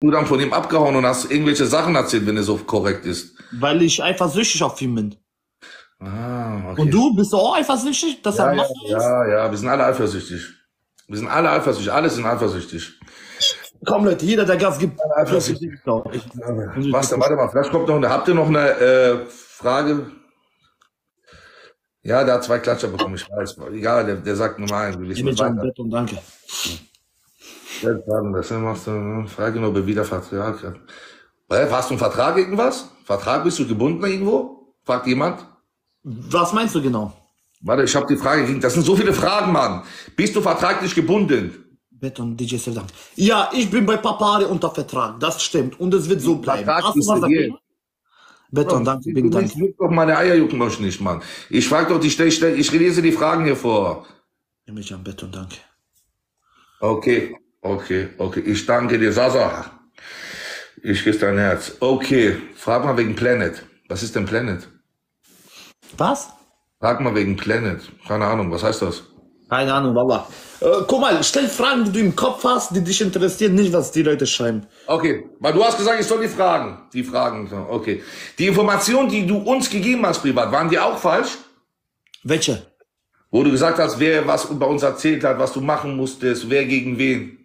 du dann von ihm abgehauen und hast irgendwelche Sachen erzählt, wenn er so korrekt ist? Weil ich eifersüchtig auf ihn bin. Ah, okay. Und du bist auch eifersüchtig, dass Ja, er ja, ja, ja, wir sind alle eifersüchtig. Wir sind alle eifersüchtig, alle sind eifersüchtig. Komm Leute, jeder der Gas gibt. eifersüchtig. Genau. Ich, Was warte mal, vielleicht kommt noch eine, habt ihr noch eine äh, Frage? Ja, der hat zwei Klatscher bekommen, ich weiß. Egal, der, der sagt nur nein, wir ich wissen weiter. Bett und danke. Warte, Das machst du, ne? Frage nur, ob er wieder Vertrag hat. Hä, Hast du einen Vertrag irgendwas? Vertrag, bist du gebunden irgendwo? Fragt jemand? Was meinst du genau? Warte, ich habe die Frage gekriegt. Das sind so viele Fragen, Mann. Bist du vertraglich gebunden? Bett und DJ Seldam. Ja, ich bin bei Papare unter Vertrag, das stimmt. Und es wird so bleiben. Vertrag Hast du was dagegen? Beton, danke, bin danke. juckt doch meine Eier jucken euch nicht, Mann. Ich frag doch die Stelle, ich, ich lese die Fragen hier vor. Ich bin am Bett und danke. Okay, okay, okay. Ich danke dir, Sasa. Ich küsse dein Herz. Okay, frag mal wegen Planet. Was ist denn Planet? Was? Frag mal wegen Planet. Keine Ahnung, was heißt das? Keine Ahnung, Wallah. Äh, guck mal, stell Fragen, die du im Kopf hast, die dich interessieren, nicht was die Leute schreiben. Okay, weil du hast gesagt, ich soll die Fragen. Die Fragen, okay. Die Informationen, die du uns gegeben hast privat, waren die auch falsch? Welche? Wo du gesagt hast, wer was über uns erzählt hat, was du machen musstest, wer gegen wen.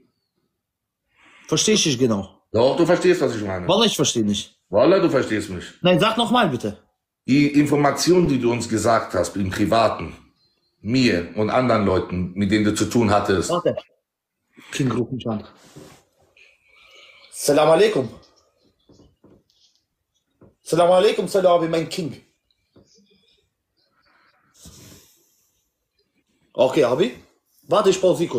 Verstehe ich nicht genau. Doch, du verstehst, was ich meine. Wallah, ich verstehe nicht. Wallah, du verstehst mich. Nein, sag nochmal bitte. Die Informationen, die du uns gesagt hast, im Privaten, mir und anderen Leuten, mit denen du zu tun hattest. Warte. King ruf mich an. Salam alaikum. Salam alaikum, salam mein King. Okay, Abi. Warte, ich pause sie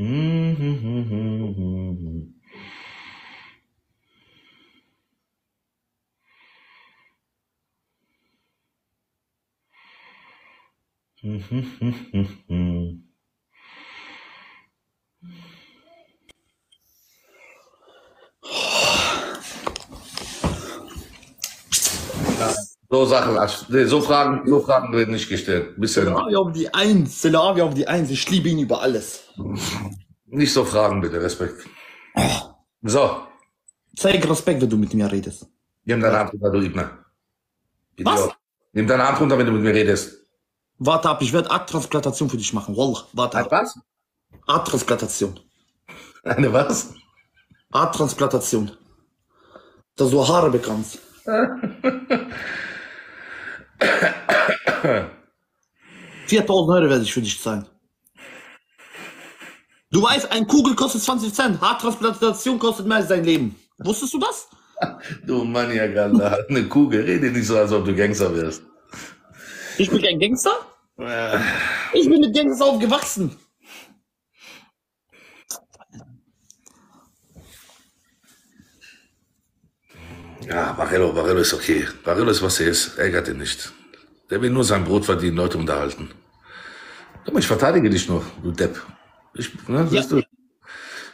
kurz. So Sachen, nee, so Fragen, so Fragen werden nicht gestellt. Bisschen, Salavi auf die Eins. Salavi auf die Eins. Ich liebe ihn über alles. nicht so Fragen bitte, Respekt. So, Zeig Respekt, wenn du mit mir redest. nimm deine Hand runter, du Ibner. Was? Nimm deine Hand runter, wenn du mit mir redest. Warte ab, ich werde Arttransplantation für dich machen. Wallah, warte ab. was? Arttransplantation. Eine was? Arttransplantation. Dass du Haare bekommst. Viertausend Euro werde ich für dich zahlen. Du weißt, ein Kugel kostet 20 Cent. Haartransplantation kostet mehr als dein Leben. Wusstest du das? Du Maniak, Alter. Eine Kugel, rede nicht so, als ob du Gangster wärst. Ich bin kein Gangster. Ich bin mit Gangsters aufgewachsen. Ja, Barello, Barello ist okay. Barello ist, was er ist. Ärgert ihn nicht. Der will nur sein Brot verdienen, Leute unterhalten. Guck mal, ich verteidige dich nur, du Depp. Ich, ne, Ja. du?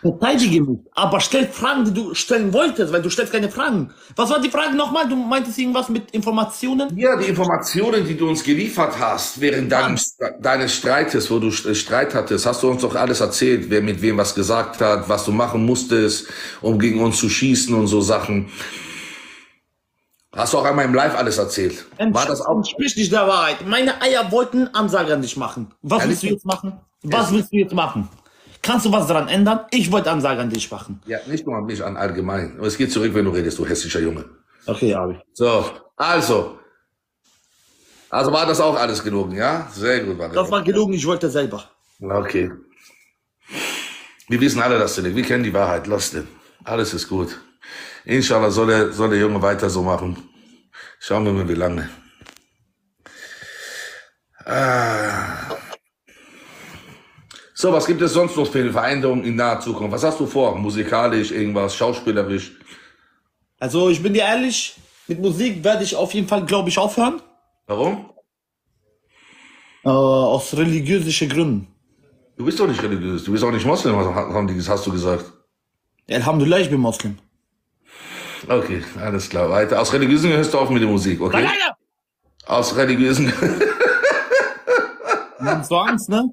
Verteidige mich. Aber stell Fragen, die du stellen wolltest, weil du stellst keine Fragen. Was war die Frage nochmal? Du meintest irgendwas mit Informationen? Ja, die Informationen, die du uns geliefert hast, während dein, deines Streites, wo du St- Streit hattest, hast du uns doch alles erzählt, wer mit wem was gesagt hat, was du machen musstest, um gegen uns zu schießen und so Sachen. Hast du auch einmal im Live alles erzählt? War das auch? Sprich nicht der Wahrheit. Meine Eier wollten Ansage an dich machen. Was Ehrlich? willst du jetzt machen? Was willst du jetzt machen? Kannst du was daran ändern? Ich wollte Ansage an dich machen. Ja, nicht nur an mich, an allgemein. Aber es geht zurück, wenn du redest, du hässlicher Junge. Okay, Abi. So, also. Also war das auch alles gelogen, ja? Sehr gut, war Das war gelogen, ich wollte selber. Okay. Wir wissen alle, dass du nicht. Wir kennen die Wahrheit. Lass den. Alles ist gut. Inshallah soll der, soll der Junge weiter so machen. Schauen wir mal, wie lange. Ah. So, was gibt es sonst noch für Veränderungen in naher Zukunft? Was hast du vor? Musikalisch, irgendwas, schauspielerisch? Also, ich bin dir ehrlich, mit Musik werde ich auf jeden Fall, glaube ich, aufhören. Warum? Äh, aus religiösischen Gründen. Du bist doch nicht religiös. Du bist auch nicht Moslem, die, hast du gesagt. Alhamdulillah, ich bin Moslem. Okay, alles klar. Weiter. Aus religiösen hörst du auf mit der Musik, okay? Nein, nein, Aus religiösen. nein! Du Angst, ne?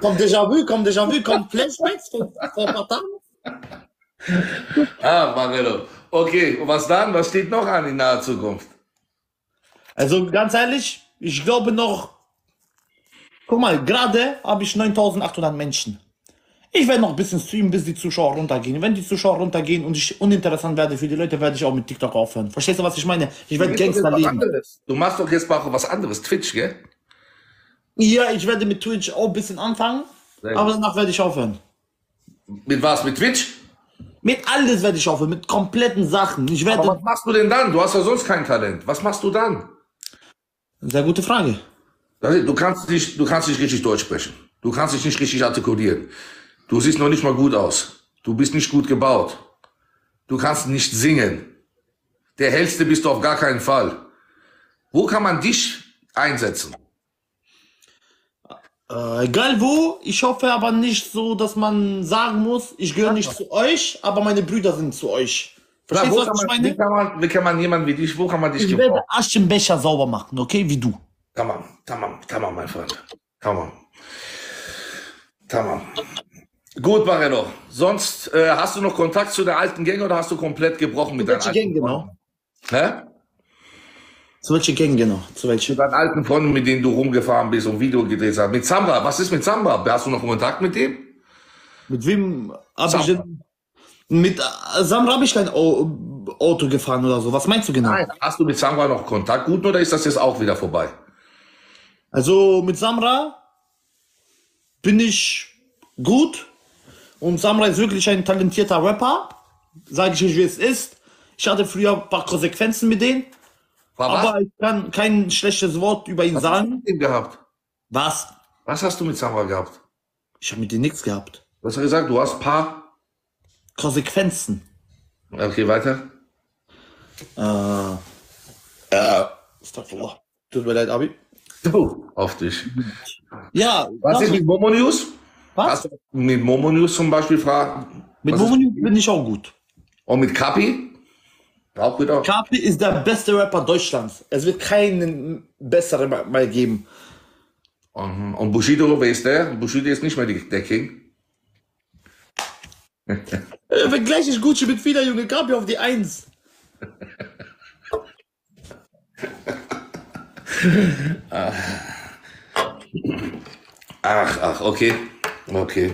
Kommt Déjà-vu, kommt Déjà-vu, kommt Flashbacks von Tagen. Ah, Marello. Okay, und was dann? Was steht noch an in naher Zukunft? Also ganz ehrlich, ich glaube noch. Guck mal, gerade habe ich 9800 Menschen. Ich werde noch ein bisschen streamen, bis die Zuschauer runtergehen. Wenn die Zuschauer runtergehen und ich uninteressant werde für die Leute, werde ich auch mit TikTok aufhören. Verstehst du, was ich meine? Ich werde Gangster leben. Du machst doch jetzt mal auch was anderes, Twitch, gell? Ja, ich werde mit Twitch auch ein bisschen anfangen, aber danach werde ich aufhören. Mit was? Mit Twitch? Mit alles werde ich aufhören, mit kompletten Sachen. Ich Aber werde. was machst du denn dann? Du hast ja sonst kein Talent. Was machst du dann? Sehr gute Frage. Ist- Du kannst nicht, du kannst nicht richtig Deutsch sprechen. Du kannst dich nicht richtig artikulieren. Du siehst noch nicht mal gut aus. Du bist nicht gut gebaut. Du kannst nicht singen. Der hellste bist du auf gar keinen Fall. Wo kann man dich einsetzen? Äh, egal wo, ich hoffe aber nicht so, dass man sagen muss, ich gehöre nicht zu euch, aber meine Brüder sind zu euch. Klar, Verstehst wo, du, kann was ich man, wie, meine? kann man, wie kann man jemanden wie dich, wo kann man dich Ich werde gebrauchen? Aschenbecher sauber machen, okay, wie du. Tamam, tamam, tamam, mein Freund. Tamam. Tamam. Gut, Barello. Sonst äh, hast du noch Kontakt zu der alten Gang oder hast du komplett gebrochen mit welche alten Gang genau? Hä? Zu welcher Gang genau? Zu welcher? Mit deinen alten Freunden, mit denen du rumgefahren bist und Video gedreht hast. Mit Samba, was ist mit Samba? Hast du noch Kontakt mit dem? Mit wem Samra. denn? Mit äh, Samra habe ich kein Au- Auto gefahren oder so. Was meinst du genau? Nein. Hast du mit Samba noch Kontakt? Gut, oder ist das jetzt auch wieder vorbei? Also mit Samra bin ich gut. Und Samra ist wirklich ein talentierter Rapper. Sage ich euch, wie es ist. Ich hatte früher ein paar Konsequenzen mit denen. War was? Aber ich kann kein schlechtes Wort über ihn Was hast du sagen. mit ihm gehabt? Was? Was hast du mit Samba gehabt? Ich habe mit ihm nichts gehabt. Du hast ja gesagt, du hast ein paar. Konsequenzen. Okay, weiter. Äh. Äh. Tut mir leid, Abi. Du, auf dich. Ja, Was ist mit Momo News? Was? Hast du mit Momo News zum Beispiel fragen? Mit Momo bin ich auch gut. Und mit Kapi? Auch wieder? Kapi ist der beste Rapper Deutschlands. Es wird keinen besseren mehr- mehr geben. Und Bushido, wer ist der? Bushido ist nicht mehr die, der King. Äh, Vergleich ich Gucci mit Fila, Junge. Kapi auf die Eins. Ach, ach, okay. Okay.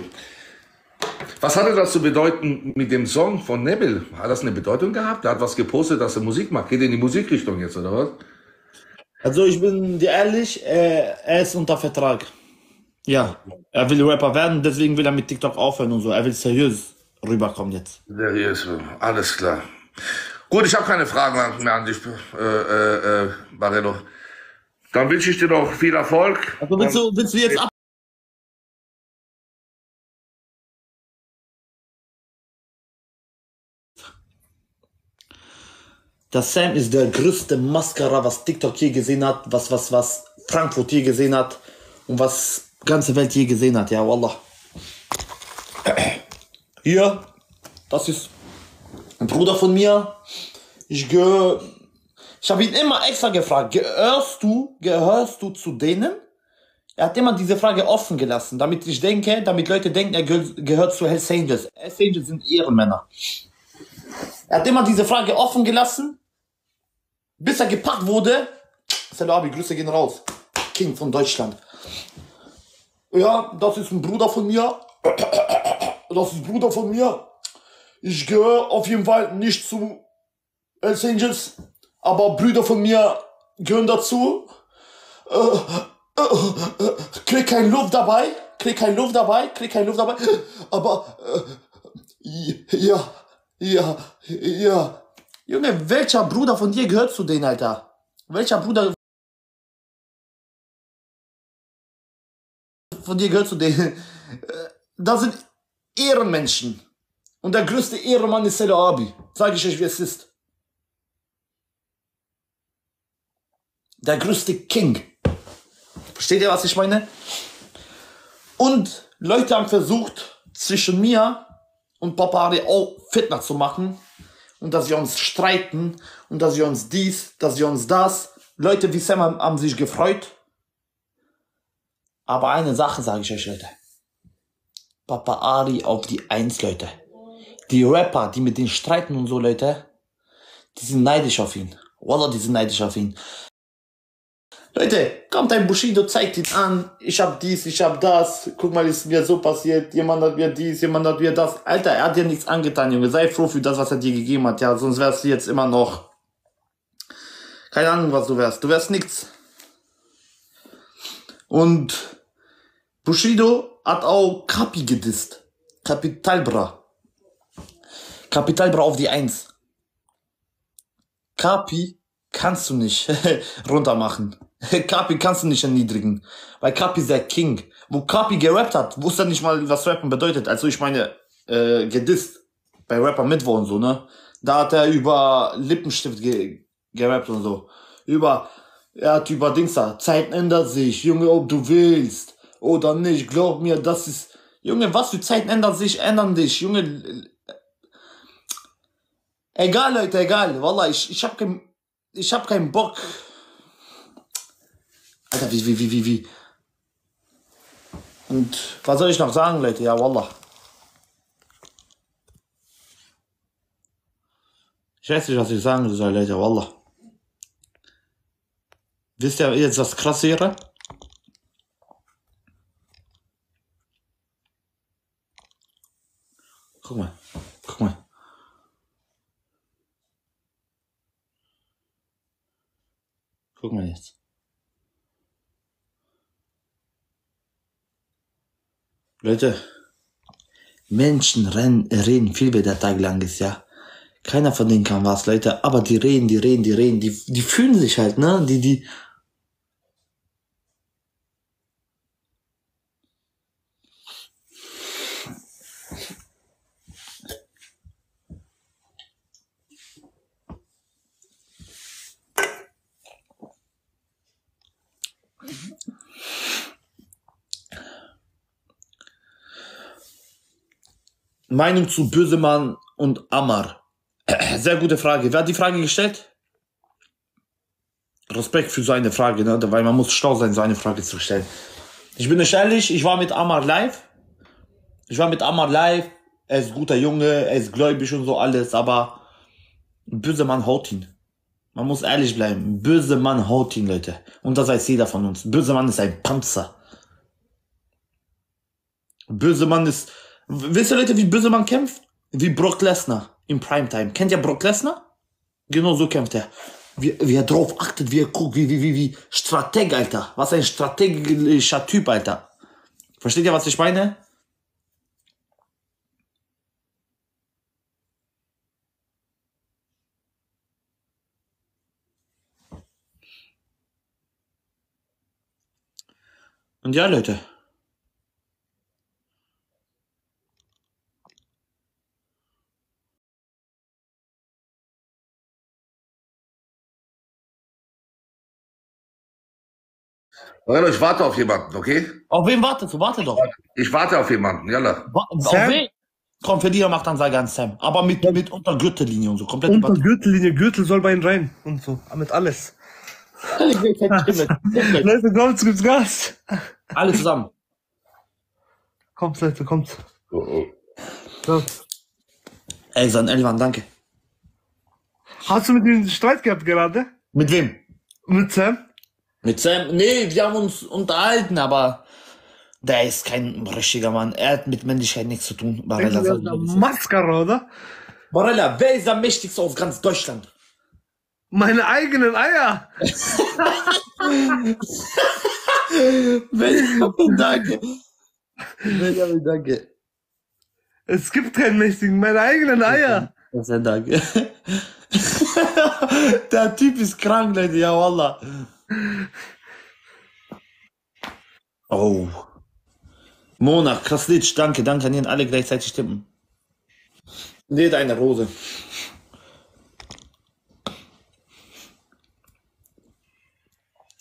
Was hatte das zu bedeuten mit dem Song von Nebel? Hat das eine Bedeutung gehabt? Der hat was gepostet, dass er Musik macht. Geht in die Musikrichtung jetzt, oder was? Also ich bin dir ehrlich, äh, er ist unter Vertrag. Ja, er will Rapper werden, deswegen will er mit TikTok aufhören und so. Er will seriös rüberkommen jetzt. Seriös, alles klar. Gut, ich habe keine Fragen mehr an dich, äh, äh, äh, Barello. Dann wünsche ich dir noch viel Erfolg. Also willst du, willst du jetzt ab? Der Sam ist der größte Mascara, was TikTok je gesehen hat, was, was, was Frankfurt je gesehen hat und was ganze Welt je gesehen hat, ja, Wallah. Hier, das ist ein Bruder von mir. Ich gehöre, ich habe ihn immer extra gefragt, gehörst du, gehörst du zu denen? Er hat immer diese Frage offen gelassen, damit ich denke, damit Leute denken, er gehört, gehört zu Hells Angels. Hells Angels sind Ehrenmänner. Er hat immer diese Frage offen gelassen, bis er gepackt wurde. Salabi, Grüße gehen raus. King von Deutschland. Ja, das ist ein Bruder von mir. Das ist ein Bruder von mir. Ich gehöre auf jeden Fall nicht zu Hells Angels, aber Brüder von mir gehören dazu. krieg kein Luft dabei, krieg kein Luft dabei, krieg kein Luft dabei, aber äh, ja, ja, ja. Junge, welcher Bruder von dir gehört zu denen, Alter? Welcher Bruder von dir gehört zu denen? Äh, Das sind Ehrenmenschen. Und der größte Ehrenmann ist Selo Abi. Sag ich euch, wie es ist. Der größte King. Versteht ihr, was ich meine? Und Leute haben versucht, zwischen mir und Papari auch Fitner zu machen. Und dass wir uns streiten. Und dass wir uns dies, dass wir uns das. Leute wie Sam haben, haben sich gefreut. Aber eine Sache sage ich euch, Leute. Papa Ari auf die Eins, Leute. Die Rapper, die mit denen streiten und so, Leute, die sind neidisch auf ihn. Wallah, die sind neidisch auf ihn. Leute, kommt ein Bushido, zeigt ihn an, ich hab dies, ich hab das, guck mal, ist mir so passiert, jemand hat mir dies, jemand hat mir das. Alter, er hat dir nichts angetan, Junge, sei froh für das, was er dir gegeben hat, ja, sonst wärst du jetzt immer noch, keine Ahnung, was du wärst, du wärst nichts. Und Bushido hat auch Kapi gedisst. Kapitalbra. Kapitalbra auf die Eins. Kapi kannst du nicht runter machen. Kapi kannst du nicht erniedrigen. Weil Kapi ist der King. Wo Kapi gerappt hat, wusste er nicht mal, was Rappen bedeutet. Also ich meine, äh, gedisst. Bei Rapper Mittwoch und so, ne? Da hat er über Lippenstift ge gerappt und so. Über, er hat über Dings da. Zeiten ändert sich. Junge, ob du willst. Oder nicht. Glaub mir, das ist, Junge, was für Zeiten ändern sich, ändern dich. Junge, egal, Leute, egal. Wallah, ich, ich hab kein, ich hab keinen Bock. Alter, wie, wie, wie, wie, wie. Und was soll ich noch sagen, Leute? Ja, Wallah. Ich weiß nicht, was ich sagen soll, Leute, Wallah. Wisst ihr jetzt, was krass wäre? Guck mal, guck mal. Guck mal jetzt. Leute, Menschen rennen, reden viel, wie der Tag lang ist, ja. Keiner von denen kann was, Leute, aber die reden, die reden, die reden, die, die fühlen sich halt, ne? Die, die. Meinung zu Bösemann und Ammar. Sehr gute Frage. Wer hat die Frage gestellt? Respekt für so eine Frage, ne? weil man muss stolz sein, so eine Frage zu stellen. Ich bin euch ehrlich, ich war mit Ammar live. Ich war mit Ammar live. Er ist guter Junge, er ist gläubig und so alles, aber ein böser Mann haut ihn. Man muss ehrlich bleiben. Ein böser Mann haut ihn, Leute. Und das weiß jeder von uns. Ein böser Mann ist ein Panzer. Ein böser Mann ist, Wisst ihr Leute, wie böse man kämpft? Wie Brock Lesnar im Primetime. Kennt ihr Brock Lesnar? Genau so kämpft er. Wie, wie er drauf achtet, wie er guckt, wie, wie, wie, wie Strateg, Alter. Was ein strategischer Typ, Alter. Versteht ihr, was ich meine? Und ja, Leute. Leute, ich warte auf jemanden, okay? Auf wen wartest du? Warte doch. Ich warte auf jemanden, jalla. Wa auf Sam? wen? Komm, für die macht dann sei ganz Sam. Aber mit, mit unter Gürtellinie und so. Komplett Unter Gürtellinie, Gürtel soll bei ihm rein und so. Mit alles. Alle Leute, kommt, gibt's Gas. zusammen. Kommt, Leute, kommt. Oh, oh. Kommt. Ey, San Elvan, danke. Hast du mit ihm Streit gehabt gerade? Mit wem? Mit Sam? Mit Sam? Nee, wir haben uns unterhalten, aber der ist kein richtiger Mann. Er hat mit Männlichkeit nichts zu tun. Barella, sag ist. Mascara, oder? Barella, wer ist der mächtigste aus ganz Deutschland? Meine eigenen Eier. Danke. Danke. Es gibt keinen mächtigen, meine eigenen Eier. Danke. Der Typ ist krank, Leute, ja, wallah. Oh. Mona, Kraslitsch, danke, danke an Ihnen alle gleichzeitig stimmen. Nee, deine Rose.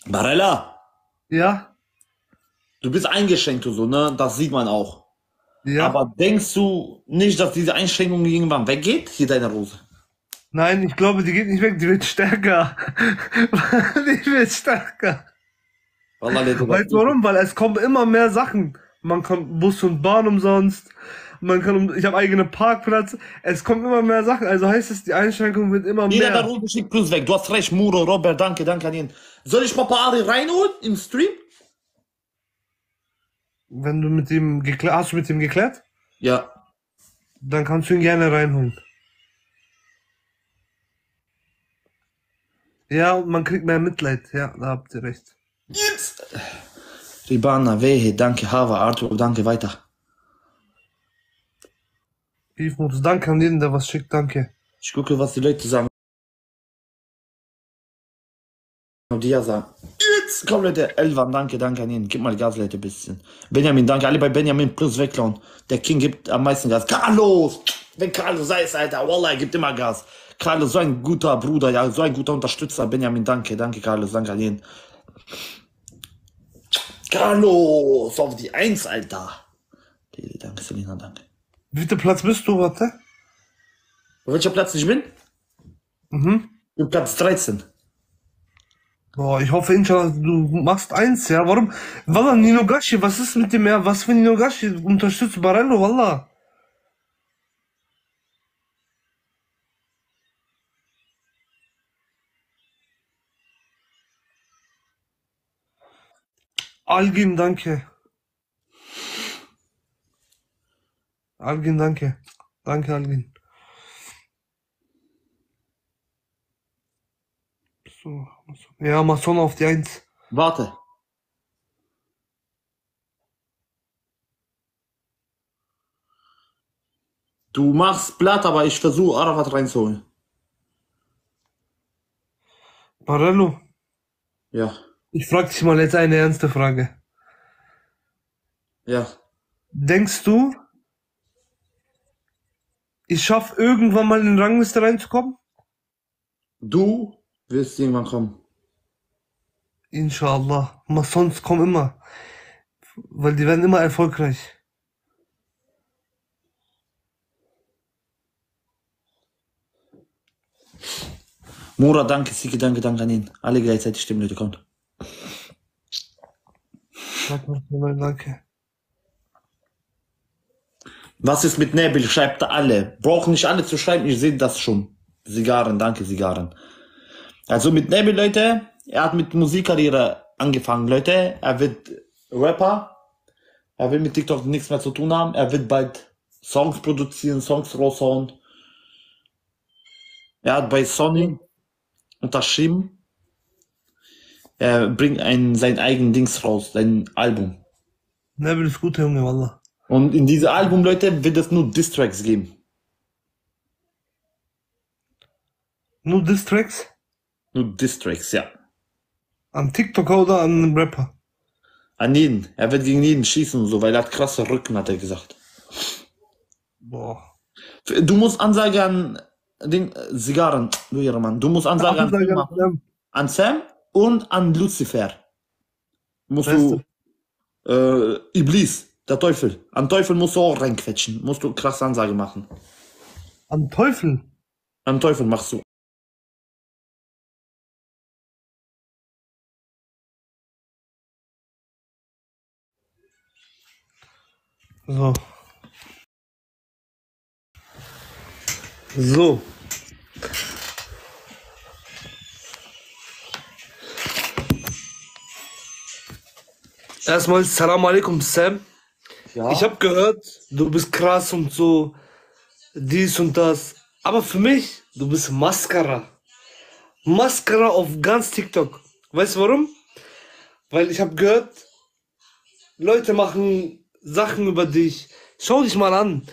Barella, Ja? du bist eingeschränkt und so, ne? Das sieht man auch. Ja. Aber denkst du nicht, dass diese Einschränkung irgendwann weggeht? Hier deine Rose. Nein, ich glaube, die geht nicht weg, die wird stärker. die wird stärker. Weißt du warum? Weil es kommen immer mehr Sachen. man kann Bus und Bahn umsonst, man kann, um, ich habe eigene Parkplatz. Es kommen immer mehr Sachen. Also heißt es, die Einschränkung wird immer Jeder mehr. darunter schickt Plus weg. Du hast recht, Muro, Robert, danke, danke an ihn. Soll ich Papa Ari reinholen im Stream? Wenn du mit ihm geklärt, hast du mit ihm geklärt? Ja. Dann kannst du ihn gerne reinholen. Ja, und man kriegt mehr Mitleid. Ja, da habt ihr recht. Jetzt. Ribana, Wehe, danke, Hava, Arthur, danke, weiter. Beefmodus, danke an jeden, der was schickt, danke. Ich gucke, was die Leute sagen. Und die ja sagen. Jetzt, komm Leute, Elvan, danke, danke an ihn. Gib mal Gas, Leute, ein bisschen. Benjamin, danke, alle bei Benjamin plus wegklauen. Der King gibt am meisten Gas. Carlos! Wenn Carlos sei es, Alter, Wallah, er gibt immer Gas. Carlos, so ein guter Bruder, ja, so ein guter Unterstützer. Benjamin, danke, danke, Carlos, danke an ihn. Carlos, auf die Eins, Alter. Danke, Selina, danke. Wie viel Platz bist du, warte? Auf welcher Platz ich bin? Mhm. Ich Platz 13. Boah, ich hoffe, inshallah, du machst eins, ja. Warum? Wallah, Nino Gashi, was ist mit dem, ja? Was für Nino Gashi? Unterstützt Barello, Wallah. Algin, danke. Algin, danke. Danke, Algin. So, ja, Mason auf die Eins. Warte. Du machst platt, aber ich versuche Arafat reinzuholen. Barello, Ja. Ich frage dich mal jetzt eine ernste Frage. Ja. Denkst du, ich schaffe irgendwann mal in die Rangliste reinzukommen? Du wirst irgendwann kommen. Inshallah. Sonst komm immer. Weil die werden immer erfolgreich. Mura, danke, Siki, danke, danke an ihn. Alle gleichzeitig stimmen, Leute, kommt. Danke. Was ist mit Nebel? Schreibt alle. Brauchen nicht alle zu schreiben, ich sehe das schon. Sigaren, danke, Sigaren. Also mit Nebel, Leute, er hat mit Musikkarriere angefangen, Leute. Er wird Rapper. Er will mit TikTok nichts mehr zu tun haben. Er wird bald Songs produzieren, Songs raushauen. Er hat bei Sony unterschrieben. Er bringt ein, sein eigenes Dings raus, sein Album. Nebel ist gut, Junge, Wallah. Und in diesem Album, Leute, wird es nur Distracks geben. Nur Distracks? Nur Distracks, ja. An TikTok oder an einen Rapper? An jeden. Er wird gegen jeden schießen und so, weil er hat krasse Rücken, hat er gesagt. Boah. Du musst Ansage an den äh, Zigarren, du Mann. Du musst Ansage an, Ansage an Sam. an Sam und an Lucifer. Musst du äh, Iblis, der Teufel. An Teufel musst du auch reinquetschen. Musst du krasse Ansage machen. An Teufel. An Teufel machst du. So. So. Erstmal Salam alaikum, Sam. Ja. Ich habe gehört, du bist krass und so, dies und das. Aber für mich, du bist Mascara. Mascara auf ganz TikTok. Weißt du warum? Weil ich habe gehört, Leute machen Sachen über dich. Schau dich mal an.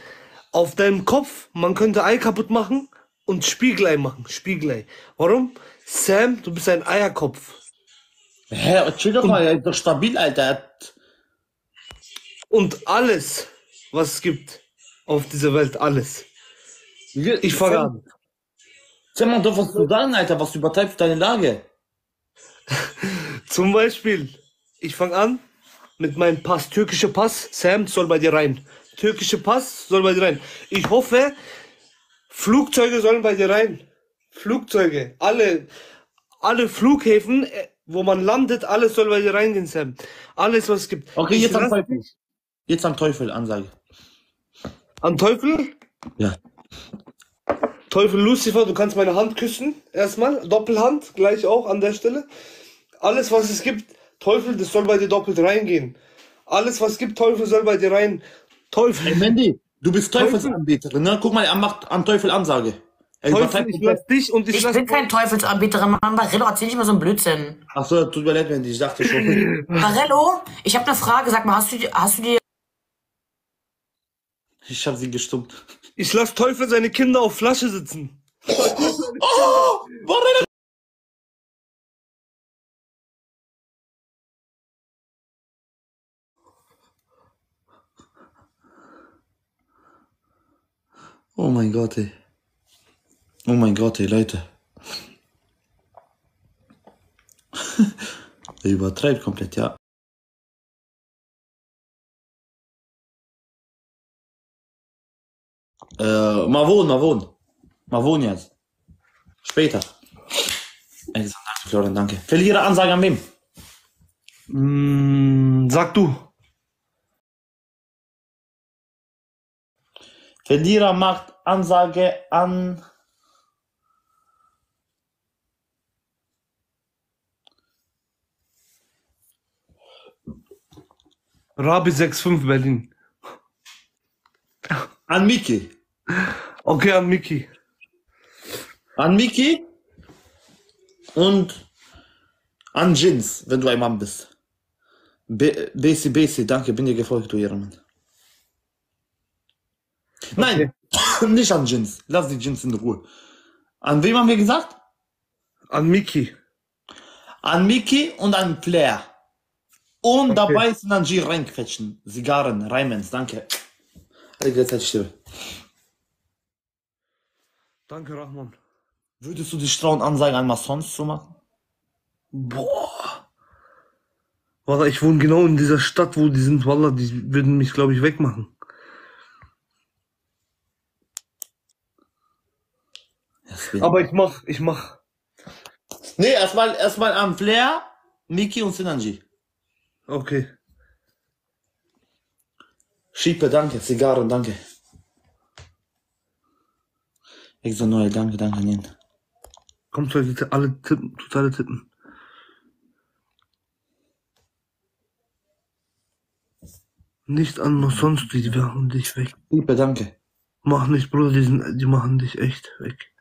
Auf deinem Kopf, man könnte Ei kaputt machen und Spiegelei machen. Spiegelei. Warum? Sam, du bist ein Eierkopf. Hä, chill doch mal, er ist doch stabil, Alter. Er Und alles, was es gibt auf dieser Welt, alles. Ich fange an. Sag mal doch was zu sagen, Alter. Was übertreibst deine Lage? Zum Beispiel, ich fange an mit meinem Pass, türkischer Pass. Sam soll bei dir rein. Türkischer Pass soll bei dir rein. Ich hoffe, Flugzeuge sollen bei dir rein. Flugzeuge, alle, alle Flughäfen, äh, wo man landet, alles soll bei dir reingehen, Sam. Alles, was es gibt. Okay, Ich jetzt am Teufel. Jetzt am Teufel Ansage. An Teufel? Ja. Teufel Lucifer, du kannst meine Hand küssen. Erstmal. Doppelhand, gleich auch an der Stelle. Alles, was es gibt, Teufel, das soll bei dir doppelt reingehen. Alles, was es gibt, Teufel soll bei dir rein. Teufel. Ey, Mandy, du bist Teufelsanbeterin, ne? Guck mal, er macht an Teufel Ansage. Ey, Teufel, ich lass dich und ich, Ich lass bin kein Teufelsanbeterin, Mann. Barello, erzähl nicht mal so einen Blödsinn. Achso, tut mir leid, Mandy, ich dachte schon. Barello, ich habe eine Frage. Sag mal, hast du, die- hast du dir Ich hab sie gestummt. ich lass Teufel seine Kinder auf Flasche sitzen. Oh, Barella. Oh mein Gott, ey. Oh mein Gott, ey, Leute. Er übertreibt komplett, ja. Äh, mal wohnen, mal wohnen. Mal wohnen jetzt. Später. Danke, Florian, danke. Verliere Ansage an wem? Mm, sag du. Verlierer macht Ansage an. Rabi 65 Berlin. An Miki. Okay, an Miki. An Miki. Und an Jins, wenn du ein Mann bist. Be Besi, Besi, danke, bin dir gefolgt, du Ehrenmann. Nein, nicht an Jins. Lass die Jins in Ruhe. An wem haben wir gesagt? An Miki. An Miki und an Flair. Und Okay. dabei sind an G reinquetschen. Zigarren, Reimens, danke. Still. Danke, Rahman. Würdest du dich trauen, Ansagen an Massons zu machen? Boah. Wallah, ich wohne genau in dieser Stadt, wo die sind. Wallah, die würden mich, glaube ich, wegmachen. Aber ich mach, ich mach. Nee, erstmal erstmal an Flair, Miki und Sinanji. Okay. Schiepe, danke. Zigarren, danke. Extra neue, danke, danke, Nin. Kommt Leute, alle tippen, tut alle tippen. Nicht an noch sonst, die machen dich weg. Schiepe, danke. Mach nicht, Bruder, die, sind, die machen dich echt weg.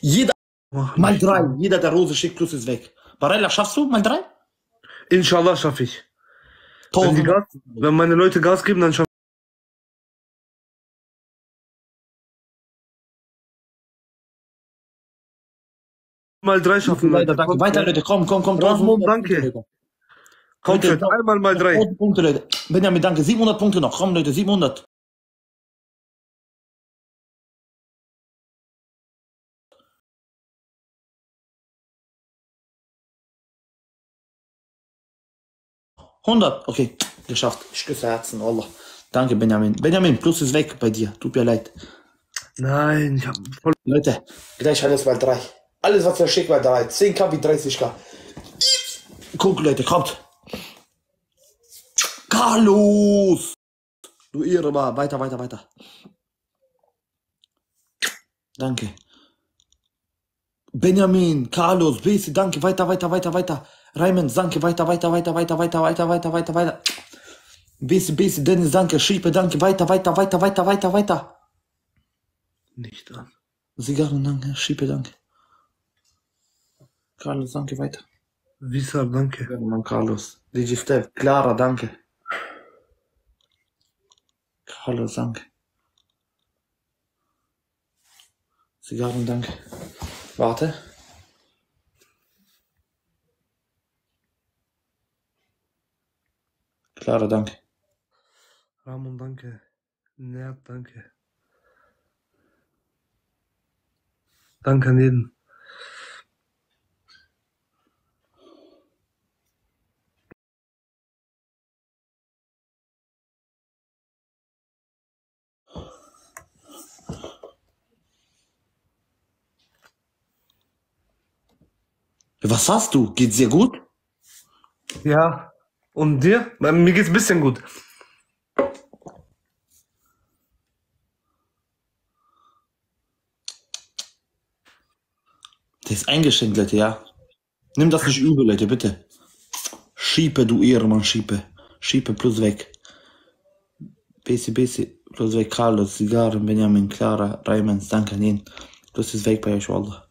Jeder, Mach mal nicht. drei. Jeder, der Rose schickt, plus ist weg. Barella, schaffst du mal drei? Inshallah schaffe ich. Wenn, die Tausend. Gas, wenn meine Leute Gas geben, dann schaffe ich. Mal drei schaffen. Weiter, Leute. danke. Weiter, Leute, komm, komm, komm. 1100 danke. Punkte, Leute. Einmal mal drei. 1000 Punkte, Leute. Benjamin, danke. 700 Punkte noch. Komm, Leute, 700. Hundert, okay, geschafft. Ich küsse Herzen, Allah. Danke, Benjamin. Benjamin, plus ist weg bei dir. Tut mir leid. Nein, ich hab voll. Leute, gleich alles mal drei. Alles, was er schickt, mal drei. 10k wie 30k. Guck, Leute, kommt. Carlos! Du Ehre war. Weiter, weiter, weiter. Danke. Benjamin, Carlos, Besi, danke. Weiter, weiter, weiter, weiter. Raymond, danke. Weiter, weiter, weiter, weiter, weiter, weiter, weiter, weiter, weiter. Besi, Besi, Dennis, danke. Schiepe, danke. Weiter, weiter, weiter, weiter, weiter, weiter. Nicht an. Zigarren, danke. Schiepe, danke. Carlos, danke, weiter. Visa, danke. Ja, Mann, Carlos. DJ Step. Clara, danke. Carlos, danke. Zigarren, danke. Warte. Clara, danke. Ramon, danke. Nerd, danke. Danke an jeden. Was hast du? Geht's dir gut? Ja, Und dir? Bei Mir geht's ein bisschen gut. Der ist eingeschränkt, Leute, ja. Nimm das nicht übel, Leute, bitte. Schiepe, du Ehrenmann, Schiepe. Schiepe plus weg. Besi, Besi, plus weg. Carlos, Zigarren, Benjamin, Clara, Raymond, danke an ihn. Plus ist weg bei euch, Wallah.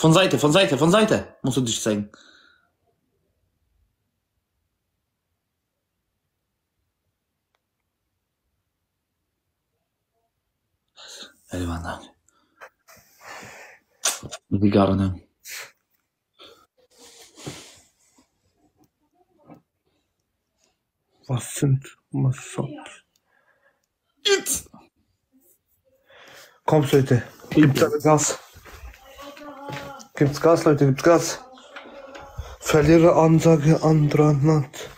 Von Seite, von Seite, von Seite musst du dich zeigen. Eyvallah. danke. Zigarren, ne? Was sind Massot? Jetzt! Kommt, Leute. Gibt's alle Gas? Gibt's Gas, Leute? Gibt's Gas? Verliere Ansage an Dranat.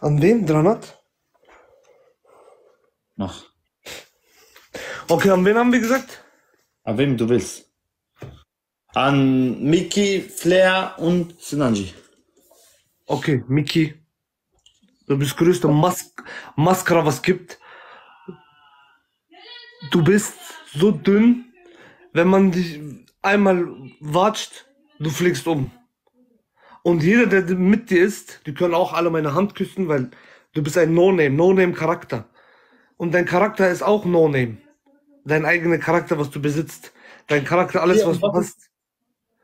An wen? Dranat? Noch. Okay, an wen haben wir gesagt? An wem du willst. An Miki, Flair und Sinanji. Okay, Miki. Du bist größte Mas Maskara, was gibt. Du bist so dünn, wenn man dich einmal watscht, du fliegst um. Und jeder, der mit dir ist, die können auch alle meine Hand küssen, weil du bist ein No-Name, No-Name-Charakter. Und dein Charakter ist auch No-Name. Dein eigener Charakter, was du besitzt. Dein Charakter, alles, Ja, was du hast.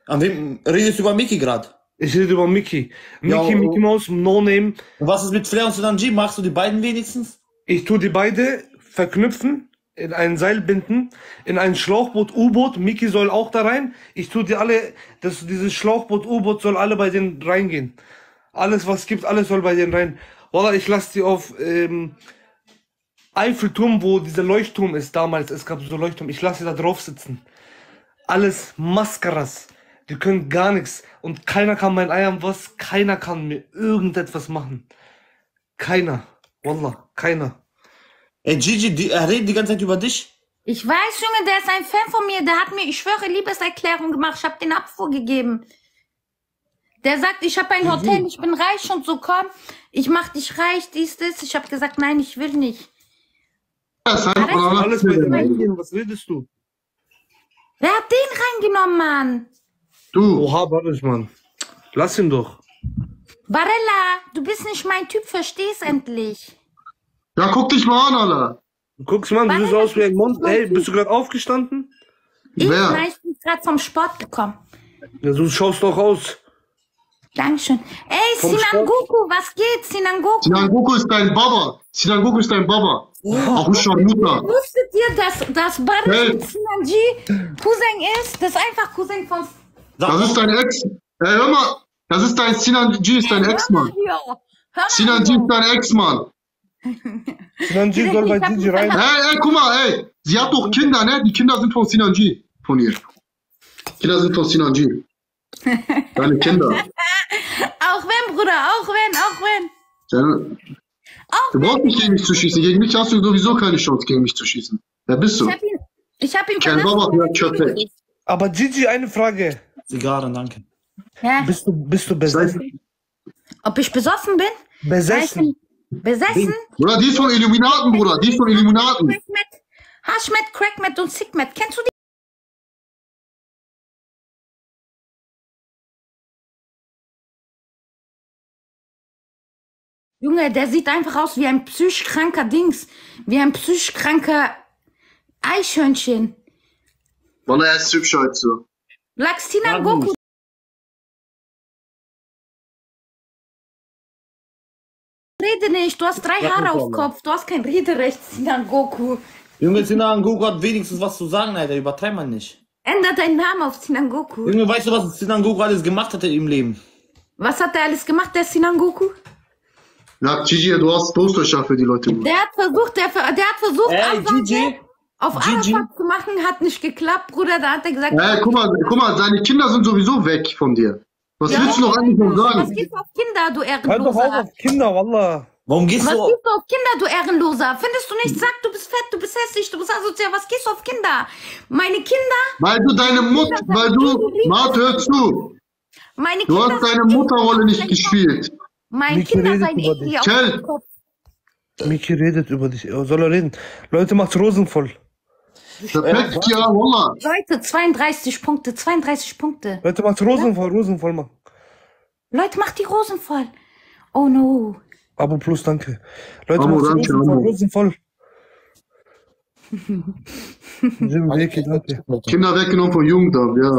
An wem redest du über Miki gerade? Ich rede über Mickey. Mickey, Ja, und- Mickey Mouse, No-Name. Und was ist mit Flair und Sinanji? Machst du die beiden wenigstens? Ich tue die beide verknüpfen, in ein Seil binden, in ein Schlauchboot, U-Boot. Miki soll auch da rein. Ich tue die alle, das, dieses Schlauchboot, U-Boot soll alle bei denen reingehen. Alles, was gibt, alles soll bei denen rein. Oder ich lasse die auf ähm, Eiffelturm, wo dieser Leuchtturm ist damals. Es gab so Leuchtturm. Ich lasse sie da drauf sitzen. Alles Mascaras. Die können gar nichts. Und keiner kann mein Ei am was. Keiner kann mir irgendetwas machen. Keiner. Wallah, keiner. Ey, Gigi, die, er redet die ganze Zeit über dich. Ich weiß, Junge, der ist ein Fan von mir. Der hat mir, ich schwöre, Liebeserklärung gemacht. Ich habe den Abfuhr gegeben. Der sagt, ich habe ein Hotel, ich bin reich und so, komm, ich mach dich reich, dies, das. Ich habe gesagt, nein, ich will nicht. Alles bei dir reingehen, was redest du? Wer hat den reingenommen, Mann? Du, Oha, warte Mann. Lass ihn doch. Barella, du bist nicht mein Typ, versteh's endlich. Ja, guck dich mal an, Alter. Du guckst mal, du siehst aus wie ein Mond. Ey, bist du gerade aufgestanden? Ich, Wer? nein, ich bin gerade vom Sport gekommen. Ja, du schaust doch aus. Dankeschön. Ey, Vom Sinan Sport? Goku, was geht, Sinan Goku? Sinan Goku ist dein Baba. Sinan Goku ist dein Baba. Auch nicht schon Mutter. Wusstet ihr, dass, dass Barella Hey. mit Sinan G Cousin ist? Das ist einfach Cousin von... Das ist dein Ex. Ey, hör mal. Das ist dein Sinan G ist dein Ex-Mann. Hör mal, Hör mal, Sinan G ist dein Ex-Mann. Sinan G soll bei Gigi rein. Ey, ey, guck mal, ey. Sie hat doch Kinder, ne? Die Kinder sind von Sinan G. Von ihr. Kinder sind von Sinan G. Deine Kinder. Auch wenn, Bruder, auch wenn, auch wenn. Deine, Auch du brauchst nicht gegen mich zu schießen. Gegen mich hast du sowieso keine Chance, gegen mich zu schießen. Wer bist du? Ich hab ihn, ich hab ihn Kein Baba, ja, Köpfe. Aber Gigi, eine Frage. Zigarren, danke. Ja, Bist du, bist du besessen? ob ich besoffen bin? Besessen. Besessen? Bruder, die ist von Illuminaten, Bruder. Die ist von Illuminaten. Hashmet, Crackmet und Sickmet. Kennst du die? Junge, der sieht einfach aus wie ein psychisch kranker Dings. Wie ein psychisch kranker Eichhörnchen. Wallah, er ist hübsch heute so. Laxina Goku. Nicht, du hast drei Haare auf Kopf, du hast kein Rederecht, Sinan Goku. Junge, Sinan Goku hat wenigstens was zu sagen, Alter. Übertreib mal nicht. Änder deinen Namen auf Sinan Goku. Junge, weißt du, was Sinan Goku alles gemacht hat im Leben? Was hat der alles gemacht, der Sinan Goku? Ja, Gigi, du hast Toasterschach für die Leute. Der hat versucht, der, ver- der hat versucht, Ey, Arafat Gigi. auf Gigi. Arafat zu machen, hat nicht geklappt, Bruder. Da hat er gesagt, Ey, guck mal, guck mal, seine Kinder sind sowieso weg von dir. Was Ja. willst du noch eigentlich noch was sagen? geht auf Kinder, du Halt doch auf Ehrenloser? auf Kinder, Wallah. Warum gehst Was du auf... gehst du auf Kinder, du Ehrenloser? Findest du nicht? Sag, du bist fett, du bist hässlich, du bist asozial. Was gehst du auf Kinder? Meine Kinder, Weil du deine Mutter, weil du, Mart, hör zu. meine Du Kinder. hast deine Mutterrolle nicht gespielt. Mein Miki Kinder seien eklig auf den Kopf. Miki redet über dich. Soll er reden? Leute, macht Rosen voll. Perfekt, ja, Wallah. Leute, 32 Punkte, 32 Punkte. Leute, macht Rosen voll, Rosen voll machen. Leute, macht die Rosen voll. Oh no. Abo plus, danke. Leute, Abo, macht danke, Abo. Voll. Kinder weggenommen von Jugendamt, ja.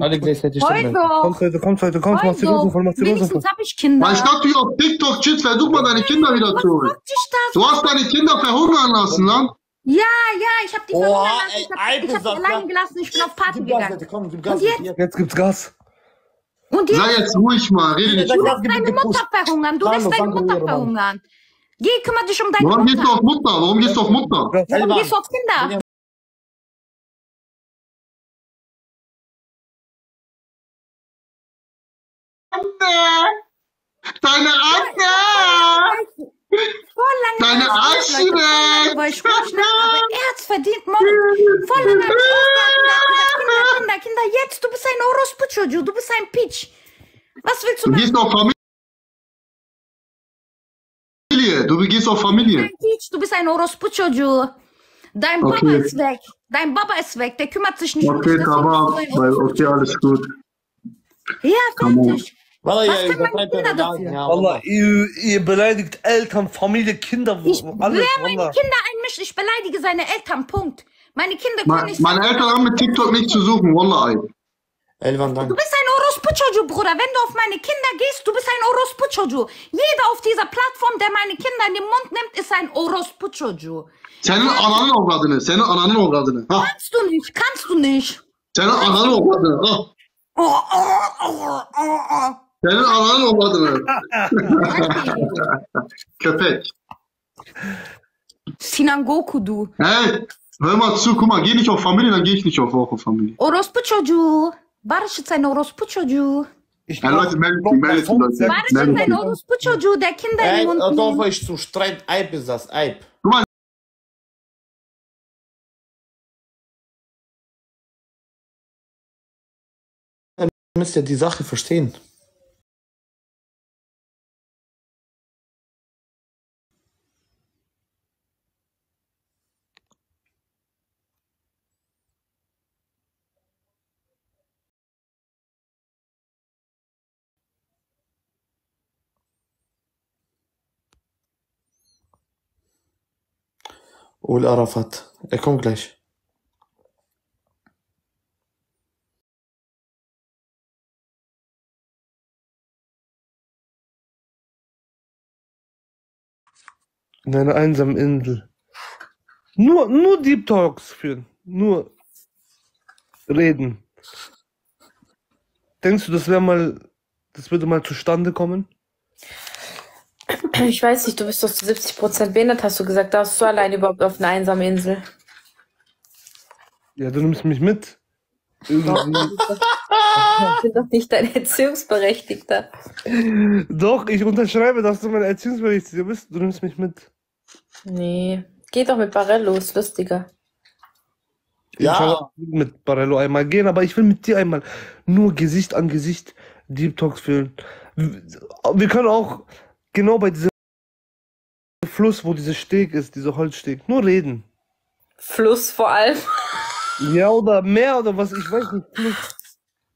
Alle gleichzeitig doch. Kommt, Leute, kommt, Leute, kommt, macht die Rosen voll, macht die Rosen voll. Hab ich Kinder. Weil statt du auf TikTok chillst, versuch mal deine Kinder wieder dich das? Du hast deine Kinder verhungern lassen, ne? Ja, ja, ich hab die verhungern lassen. Ich hab, ich hab die allein gelassen. Ich bin auf Party gegangen. Und jetzt? Jetzt. Jetzt gibt's Gas. Und jetzt Sei jetzt ruhig mal, rede nicht. Gas, lässt deine Mutter verhungern. Du lässt deine Mutter verhungern. Geh, kümmere dich um deine Warum gehst du Mutter. auf Mutter? Warum gehst du auf Mutter? Warum gehst du auf Kinder? Deine Akne! Voll lange Deine Haare, Asche Leute, voll lange, ich aber er hat's verdient, morgen. Voll lange hab ich ausgehalten, der hat gesagt, Kinder, Kinder, Kinder, jetzt, du bist ein Orospuchojo, du bist ein Pitch. Was willst du Du machen? gehst auf Familie. Du gehst auf Familie. Ein Pitch, du bist ein Orospuchojo. Dein Papa Okay. ist weg. Dein Papa ist weg, der kümmert sich nicht um Okay, dich. du Weil, Orospuchojo. okay, alles gut. Ja, fertig. Was ja, meine übertreibt Kinder dafür? Ja. Wallah, ihr, ihr beleidigt Eltern, Familie, Kinder, Ich, alles, wer meine Wallah. Kinder einmischt, ich beleidige seine Eltern, Punkt. Meine Kinder können nicht... Meine Eltern haben mit TikTok nichts zu suchen, Wallah, ey. Elvan, Du danke. bist ein Orospuchojo, Bruder. Wenn du auf meine Kinder gehst, du bist ein Orospuchojo. Jeder auf dieser Plattform, der meine Kinder in den Mund nimmt, ist ein Orospuchojo. Senin ananın avradını, senin ananın avradını. Ha, Kannst du nicht, kannst du nicht. senin ananın avradını. Ha, Oh, oh, oh, oh, oh. Senin ananın avradını. Köpek. Sinan Goku, du. Hey, hör mal zu, guck mal, geh nicht auf Familie, dann geh ich nicht auf auf Familie. Orospuchojo. Barış ist ein Orospuchojo. Ich Ja, Leute, meldet sich, meldet sich, Leute. Barış ist ein sich. Orospuchojo, der Kinder den Mund nimmt. euch zu streiten. Eib ist das, Eib. Guck mal, Ihr müsst ja die Sache verstehen. Ul Arafat. Er kommt gleich. In einer einsamen Insel. Nur, nur Deep Talks führen. Nur reden. Denkst du, das wäre mal, das würde mal zustande kommen? Ich weiß nicht, du bist doch zu 70% behindert, hast du gesagt. Darfst du allein überhaupt auf eine einsame Insel? Ja, du nimmst mich mit. Irgendwie. Ich bin doch nicht dein Erziehungsberechtigter. Doch, ich unterschreibe, dass du mein Erziehungsberechtigter bist. Du nimmst mich mit. Nee. Geh doch mit Barello, ist lustiger. Ja. Ich will mit Barello einmal gehen, aber ich will mit dir einmal nur Gesicht an Gesicht Deep Talks führen. Wir können auch genau bei diesem Fluss, wo dieser Steg ist, dieser Holzsteg, nur reden. Fluss vor allem. Ja, oder mehr oder was, ich weiß nicht. Fluss.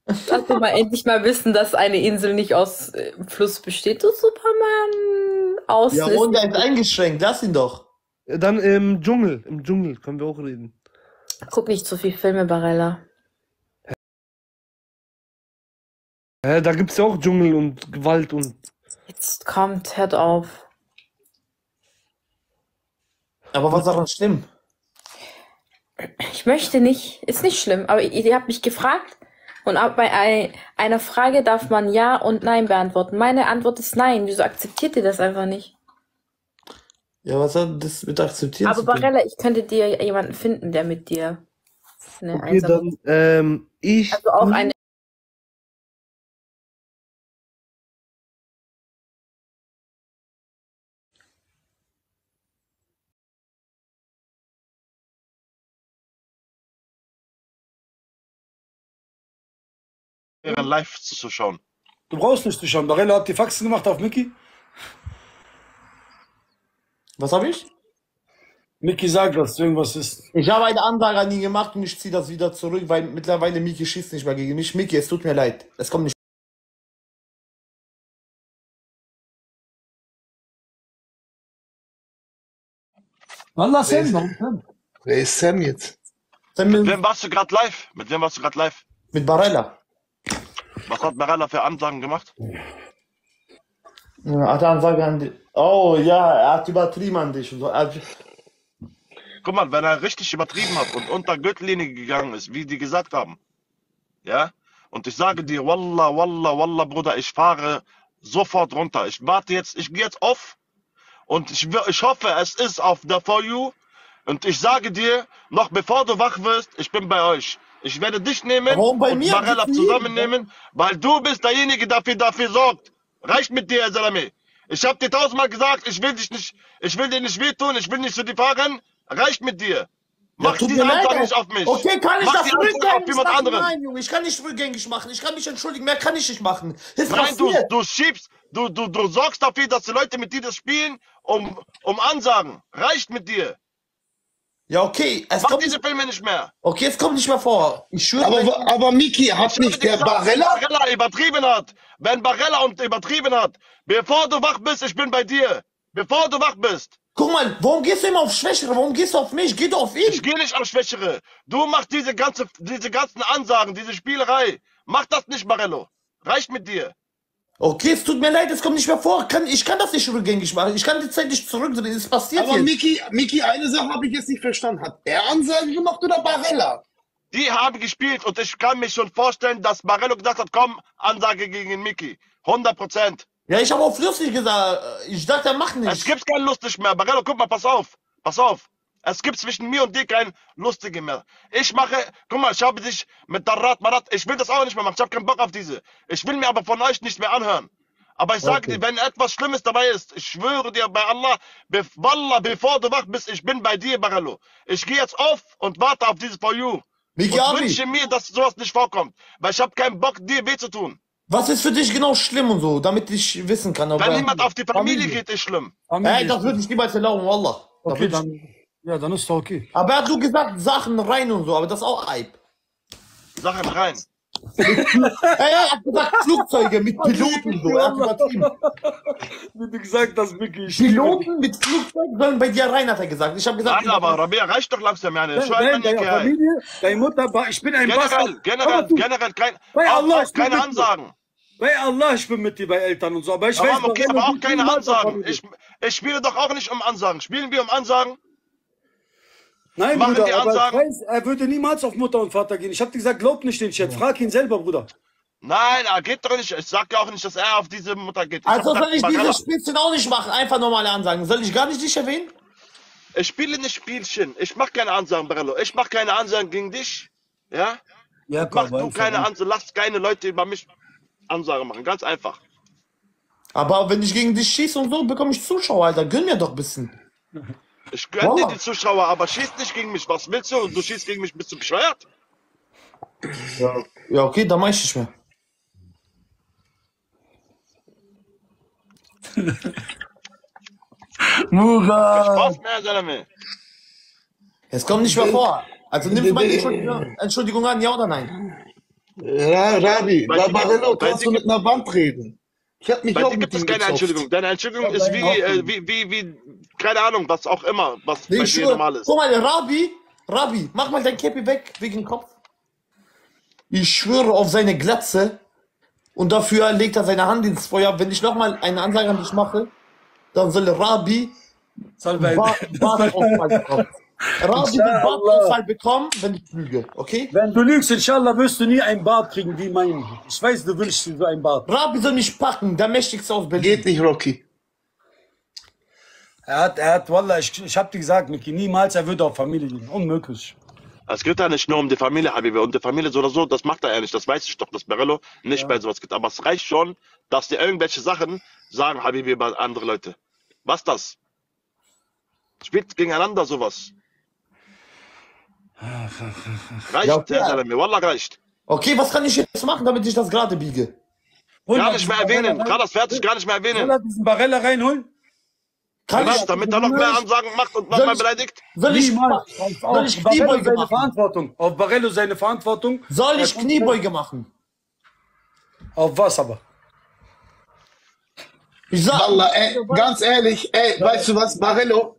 Lass doch mal endlich mal wissen, dass eine Insel nicht aus äh, Fluss besteht, du Superman. Aus Ja, und er ist eingeschränkt. Lass ihn doch. Dann im Dschungel, im Dschungel können wir auch reden. Guck nicht zu viel Filme, Barella. Ja, da gibt's ja auch Dschungel und Gewalt und Jetzt kommt, hört auf. Aber was daran schlimm? Ich möchte nicht, ist nicht schlimm, aber ihr, ihr habt mich gefragt und bei ei- einer Frage darf man Ja und Nein beantworten. Meine Antwort ist Nein. Wieso akzeptiert ihr das einfach nicht? Ja, was hat das mit akzeptieren Aber zu tun? Barella, ich könnte dir jemanden finden, der mit dir eine okay, dann ähm, ich Also auch eine. Live zu schauen. Du brauchst nicht zu schauen. Barella hat die Faxen gemacht auf Mickey. Was habe ich? Mickey sagt, dass irgendwas ist. Ich habe eine Ansage an ihn gemacht und ich ziehe das wieder zurück, weil mittlerweile Miki schießt nicht mehr gegen mich. Miki, es tut mir leid. Es kommt nicht. Wallah, Sam, warum Sam? Wer ist Sam jetzt? Sam Mit mit, wem warst du gerade live? Mit wem warst du gerade live? mit Barella. Was hat Barella für Ansagen gemacht? Ja, hat er Ansage an dich. Oh ja, er hat übertrieben an dich und so. Er hat, Guck mal, wenn er richtig übertrieben hat und unter Gürtellinie gegangen ist, wie die gesagt haben, ja, und ich sage dir, Wallah, Wallah, Wallah, Bruder, ich fahre sofort runter. Ich warte jetzt, ich gehe jetzt auf und ich, ich hoffe, es ist auf der For You und ich sage dir, noch bevor du wach wirst, ich bin bei euch. Ich werde dich nehmen Warum bei und mir? Barella zusammennehmen, weil du bist derjenige, der dafür, dafür sorgt. Reicht mit dir, Salami. Ich hab dir tausendmal gesagt, ich will dich nicht, ich will dir nicht wehtun, ich will nicht zu dir fahren. Reicht mit dir. Mach mir leid, Ansage ey. nicht auf mich. Okay, kann ich Mach das die rückgängig jemand machen? anderen. Nein, Junge, ich kann nicht rückgängig machen. Ich kann mich entschuldigen. Mehr kann ich nicht machen. Ist Nein, du, du schiebst, du, du, du sorgst dafür, dass die Leute mit dir das spielen, um, um Ansagen. Reicht mit dir. Ja, okay. Es Mach kommt diese nicht, Filme nicht mehr. okay, es kommt nicht mehr vor. Ich schwöre. Aber, wenn- aber Miki, hat nicht der gesagt, wenn Barella? Barella übertrieben hat, wenn Barella und übertrieben hat, bevor du wach bist, ich bin bei dir. Bevor du wach bist. Guck mal, warum gehst du immer auf Schwächere? Warum gehst du auf mich? Geh doch auf ihn. Ich gehe nicht auf Schwächere. Du machst diese ganze, diese ganzen Ansagen, diese Spielerei. Mach das nicht, Barello. Reicht mit dir. Okay, es tut mir leid, es kommt nicht mehr vor. Kann, ich kann das nicht rückgängig machen. Ich kann die Zeit nicht zurückdrehen. Es passiert Aber jetzt. Miki, Miki, eine Sache habe ich jetzt nicht verstanden. Hat er Ansagen gemacht oder Barella? Die haben gespielt und ich kann mir schon vorstellen, dass Barello gesagt hat, komm, Ansage gegen Mickey. 100 Prozent. Ja, ich habe auf lustig gesagt. Ich dachte, er macht nicht. Es gibt kein lustig mehr. Barello, guck mal, pass auf. Pass auf. Es gibt zwischen mir und dir kein lustige mehr. Ich mache, guck mal, ich habe dich mit Darat, Marat, ich will das auch nicht mehr machen. Ich habe keinen Bock auf diese. Ich will mir aber von euch nicht mehr anhören. Aber ich sage dir, wenn etwas Schlimmes dabei ist, ich schwöre dir bei Allah, be Wallah, bevor du wach bist, ich bin bei dir, Barello. Ich gehe jetzt auf und warte auf dieses For You. Miki und wünsche mir, dass sowas nicht vorkommt. Weil ich habe keinen Bock, dir weh zu tun. was ist für dich genau schlimm und so, damit ich wissen kann. Aber, Wenn jemand auf die Familie Familie. geht, ist schlimm. Ey, das würde ich niemals erlauben, Wallah. Okay, dann, ja, dann ist doch okay. Aber er hat so gesagt, Sachen rein und so, aber das ist auch Eib. Sachen rein. Ey, er hat gesagt Flugzeuge mit Piloten so, er hat übertrieben. Wie du gesagt hast, Mickey. ich Piloten mit Flugzeugen sollen bei dir rein, hat er gesagt. Ich habe gesagt, Nein, aber Rabea, reicht doch langsam, liebe- Schau Deine. Familie, deine Mutter, ich bin ein Generell, Bastard. generell, generell, kein, Bei Allah, auch keine. Ansagen. Bei Allah, ich bin mit dir bei Eltern und so. Aber ich weiß Aber, okay, warum aber auch keine Ansagen. Ich, ich spiele doch auch nicht um Ansagen. Spielen wir um Ansagen? Nein, machen Bruder, die aber ich Ansagen. weiß, er würde niemals auf Mutter und Vater gehen. Ich hab dir gesagt, glaub nicht den Chat. Frag ihn selber, Bruder. Nein, er geht doch nicht. Ich sag ja auch nicht, dass er auf diese Mutter geht. Ich Also soll ich diese Spitzen auch nicht machen, einfach normale Ansagen. Soll ich gar nicht dich erwähnen? ich spiele nicht Spielchen. Ich mach keine Ansagen, Barello. Ich mach keine Ansagen gegen dich. Ja? Ja, Mach du keine Ansagen. Lass keine Leute über mich Ansagen machen. Ganz einfach. Aber wenn ich gegen dich schieße und so, bekomme ich Zuschauer, Alter. Gönn mir doch ein bisschen. Ich gönn dir Wallah. die Zuschauer, aber schieß nicht gegen mich. Was willst du? Du schießt gegen mich. Bist du bescheuert? Ja, okay, dann mach ich nicht mehr. Spaß mehr, Salame. Es kommt nicht mehr vor. Also nimmst du meine Entschuldigung, Entschuldigung an, ja oder nein? Ja, Rabi, Bei dir- Barello kannst dir du mit einer Wand reden. Ich hab mich Bei auch dir gibt es keine. Entschuldigung. Deine Entschuldigung ist wie, äh, wie, wie, wie, keine Ahnung, was auch immer, was Nee, bei ich dir normal ist. Guck mal, Rabi, Rabi, mach mal dein Käppi weg wegen dem Kopf. Ich schwöre auf seine Glatze und dafür legt er seine Hand ins Feuer. Wenn ich nochmal eine Ansage an dich mache, dann soll Rabi Bartausfall bekommen. Rabi wird Bartausfall bekommen, wenn ich lüge, okay? Wenn du lügst, inshallah, wirst du nie ein Bart kriegen wie mein. Ich weiß, du wünschst dir so ein Bart. Rabi soll mich packen, der mächtigste aus Berlin. Geht nicht, Rocky. Er hat, er hat, Wallah, ich, ich hab dir gesagt, Miki, niemals, er würde auf Familie gehen. Unmöglich. Es geht ja nicht nur um die Familie, Habibi. Und die Familie so oder so, das macht er ja nicht. Das weiß ich doch, dass Barello nicht bei sowas geht. Aber es reicht schon, dass die irgendwelche Sachen sagen, Habibi, über andere Leute. Was das? Spielt gegeneinander sowas. Reicht, Ja, okay. Herr Salami. Wallah, reicht. Okay, was kann ich jetzt machen, damit ich das gerade biege? Gar nicht mehr erwähnen. Gerade fertig, gar nicht mehr Soll erwähnen. er diesen Barella reinholen? Kann Was, ich, damit er noch mehr Ansagen macht und noch ich- beleidigt? soll ich, Niemals. Auf, soll ich Barello Kniebeuge seine machen? Verantwortung. Auf Barello seine Verantwortung. Soll ich Kniebeuge machen? Auf was aber? Ich sag, Wallah, ey, ganz ehrlich, ey, weißt du was, Barello?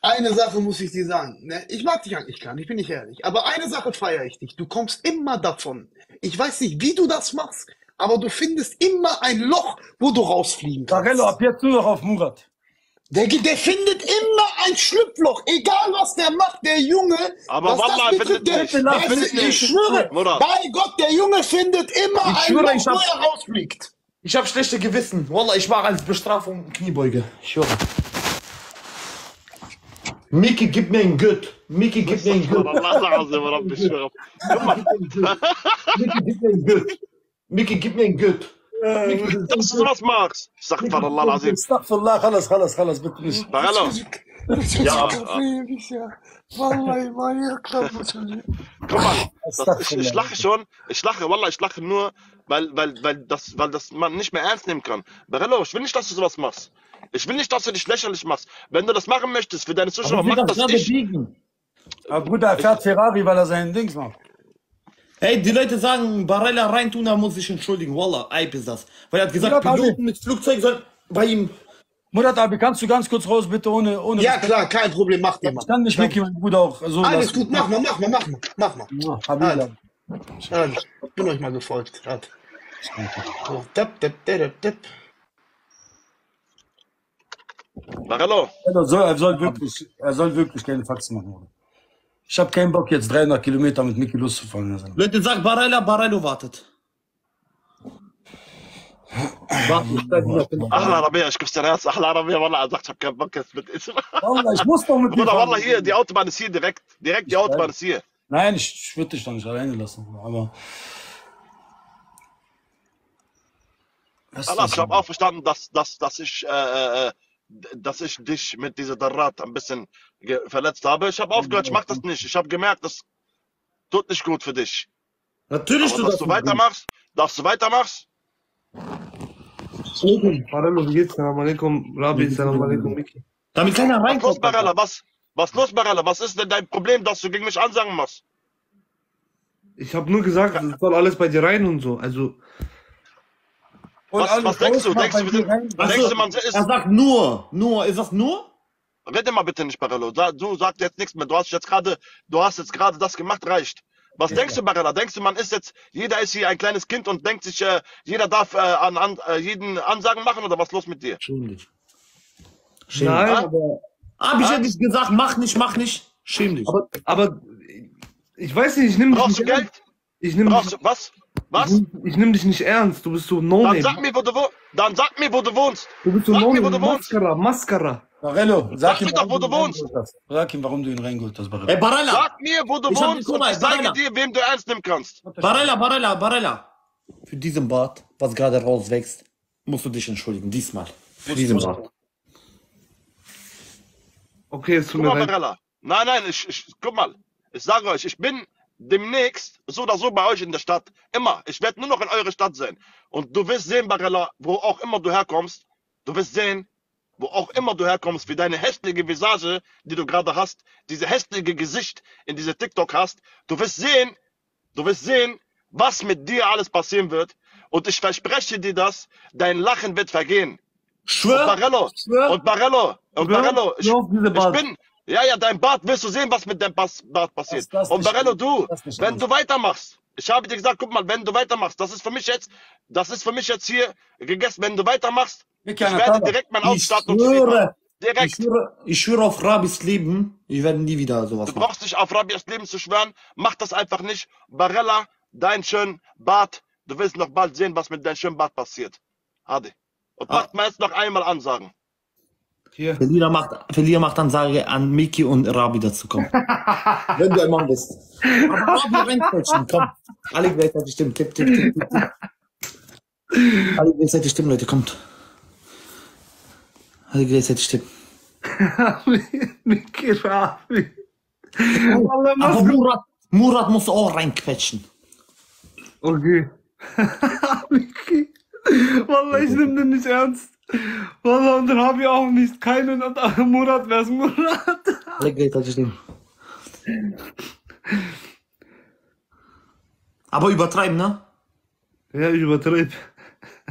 Eine Sache muss ich dir sagen. Ne? Ich mag dich eigentlich gar nicht, bin ich ehrlich. Aber eine Sache feiere ich dich. Du kommst immer davon. Ich weiß nicht, wie du das machst, aber du findest immer ein Loch, wo du rausfliegen kannst. Barello, ab jetzt nur noch auf Murat. Der, der findet immer ein Schlupfloch, egal was der macht, der Junge. Aber was Wallah, das betrifft, findet der, nicht. der, Findet ich nicht. schwöre, Bruder. bei Gott, der Junge findet immer Ich ein schwöre, Loch, ich wo er rausfliegt. ich habe schlechte Gewissen. Wallah, ich mache als Bestrafung Kniebeuge. Ich schwöre. Miki, gib mir ein Gött. Miki, gib mir ein Gött. Also, Miki, gib mir ein Gött. Miki, gib mir ein Gött. dass du sowas machst. Ich sag dir Allah Azim. Astaghfirullah, خلاص خلاص خلاص bitte nicht. Barello, Ja, Wallahi, meine Klappe. guck mal, das, ich, ich lache schon, ich lache, Wallah, ich lache nur, weil, weil, weil, das, weil das man nicht mehr ernst nehmen kann. Barello, ich will nicht, dass du sowas machst. Ich will nicht, dass du dich lächerlich machst. Wenn du das machen möchtest für deine Zuschauer, Aber wie mach das das gerade ich. biegen? Aber Bruder, er fährt Ferrari, weil er seinen Dings macht. Ey, die Leute sagen, Barella reintun, da muss ich entschuldigen. Wallah, Eib ist das. Weil er hat gesagt, Ja, Piloten mit Flugzeug sollen bei ihm. Murat, Abi, kannst du ganz kurz raus, bitte, ohne... ohne Ja, klar, kein Problem, mach dir mal. Ich kann nicht Mickey, mein Bruder, auch so Alles lassen. gut, mach mal, mach mal, mach mal, mach mal. Ja, Habibi. Also, ich bin euch mal gefolgt. Halt. So, depp, depp, depp, depp. Barello, Er soll, er soll wirklich, er soll wirklich keine Faxen machen, Bruder. Ich habe keinen Bock, jetzt 300 Kilometer mit Mickey loszufahren. Also. Leute, sag Barella, Barello wartet. Ahla Rabia, ich gib's dir Herz, Ahla Rabia, Wallah, er sagt, ich hab keinen Bock jetzt mit Isra. Wallah, ich muss doch mit dir Bruder, fahren. Wallah, hier, die Autobahn ist hier direkt, direkt die Autobahn ist hier. Nein, ich, ich würde dich doch nicht alleine lassen, aber... Allah, ich habe auch verstanden, dass, dass, dass ich, äh, äh, dass ich dich mit dieser Darat ein bisschen verletzt habe. Ich habe aufgehört, ich mach das nicht. Ich habe gemerkt, das tut nicht gut für dich. Natürlich Aber du dass das du nicht. weitermachst, dass du weitermachst, Barello, wie geht's? Salam alaikum, Rabi, salam alaikum, Miki. Damit keiner was los, reinkommt. Barella, was, was los, Barella, was ist denn dein Problem, dass du gegen mich Ansagen machst? Ich habe nur gesagt, es soll alles bei dir rein und so. Also, Was, was denkst du? Denkst du, denkst du, man ist, Er sagt nur. Nur. Ist das nur? Rede mal bitte nicht, Barello. Sa- Du sagst jetzt nichts mehr. Du hast jetzt gerade, du hast jetzt gerade das gemacht, reicht. Was denkst du, Barella? Denkst du, man ist jetzt, jeder ist hier ein kleines Kind und denkt sich, äh, jeder darf äh, an, an äh, jeden Ansagen machen oder was ist los mit dir? Schäm dich. nein, Ah? aber, Hab ich ja nicht gesagt, mach nicht, mach nicht. Schäm dich. aber, aber, ich weiß nicht, ich nehme Brauchst du nicht Geld? Ich nehme Brauchst du, was? Was? ich, ich nehm dich nicht ernst. Du bist so Dann No-Name. sag mir, wo du wohnst. Dann sag mir, wo du wohnst. Du bist so sag mir, wo du wohnst. Mascara, Mascara. Barello, Sag sag mir ihm, doch, wo warum du ihn wohnst. Sag ihm, warum du ihn reingeholt hast, Barello. Ey, Barella. Sag mir, wo du Ich wohnst und ich zeige Barella. dir, wem du ernst nehmen kannst. Barella, Barella, Barella. Für diesen Bart, was gerade rauswächst, musst du dich entschuldigen. Diesmal. Für diesen Bart. Okay, es tut Guck mir mal, leid. Barella. Nein, nein, ich, ich, guck mal. Ich sage euch, ich bin demnächst so oder so bei euch in der Stadt. Immer. Ich werde nur noch in eure Stadt sein. Und du wirst sehen, Barella, wo auch immer du herkommst, du wirst sehen, wo auch immer du herkommst, wie deine hässliche Visage, die du gerade hast, diese hässliche Gesicht in diese TikTok hast, du wirst sehen, du wirst sehen, was mit dir alles passieren wird. Und ich verspreche dir das, dein Lachen wird vergehen. Und Schwör. Barello, Schwör. und Barello, und Barello, ich, ich bin, ja, ja, dein Bart, wirst du sehen, was mit deinem Bas- Bart passiert. Das- das und Barello, du, wenn du weitermachst, ich habe dir gesagt, guck mal, wenn du weitermachst, das ist für mich jetzt, das ist für mich jetzt hier gegessen, wenn du weitermachst, ich einer werde direkt mein Ich Ausstatten schwöre. Ich Direkt. schwöre, ich schwöre auf Rabis Leben, ich werde nie wieder sowas Du machen. brauchst nicht auf Rabias Leben zu schwören, mach das einfach nicht. Barella, dein schönen Bart, du wirst noch bald sehen, was mit deinem schönen Bart passiert. Hadi. Und Ah. macht mal jetzt noch einmal Ansagen. Hier. Verlierer macht, Verlierer macht Ansage an Miki und Rabi dazu kommen. Wenn du ein Mann bist. Aber Rabi reinquetschen, komm. Alle gleichzeitig stimmen. Tipp, tipp, tipp, tipp, tipp. Alle gleichzeitig stimmen, Leute, kommt. Alle gleichzeitig stimmen. Miki, Rabi. Aber. Murat, Murat muss auch reinquetschen. Okay. Miki. Wallah, ich nehme den nicht ernst. Wallah, und Rabi auch nicht. Keinen und Murat, wer ist Murat? Alle gleichzeitig stimmen. Aber übertreiben, ne? Ja, ich übertreibe.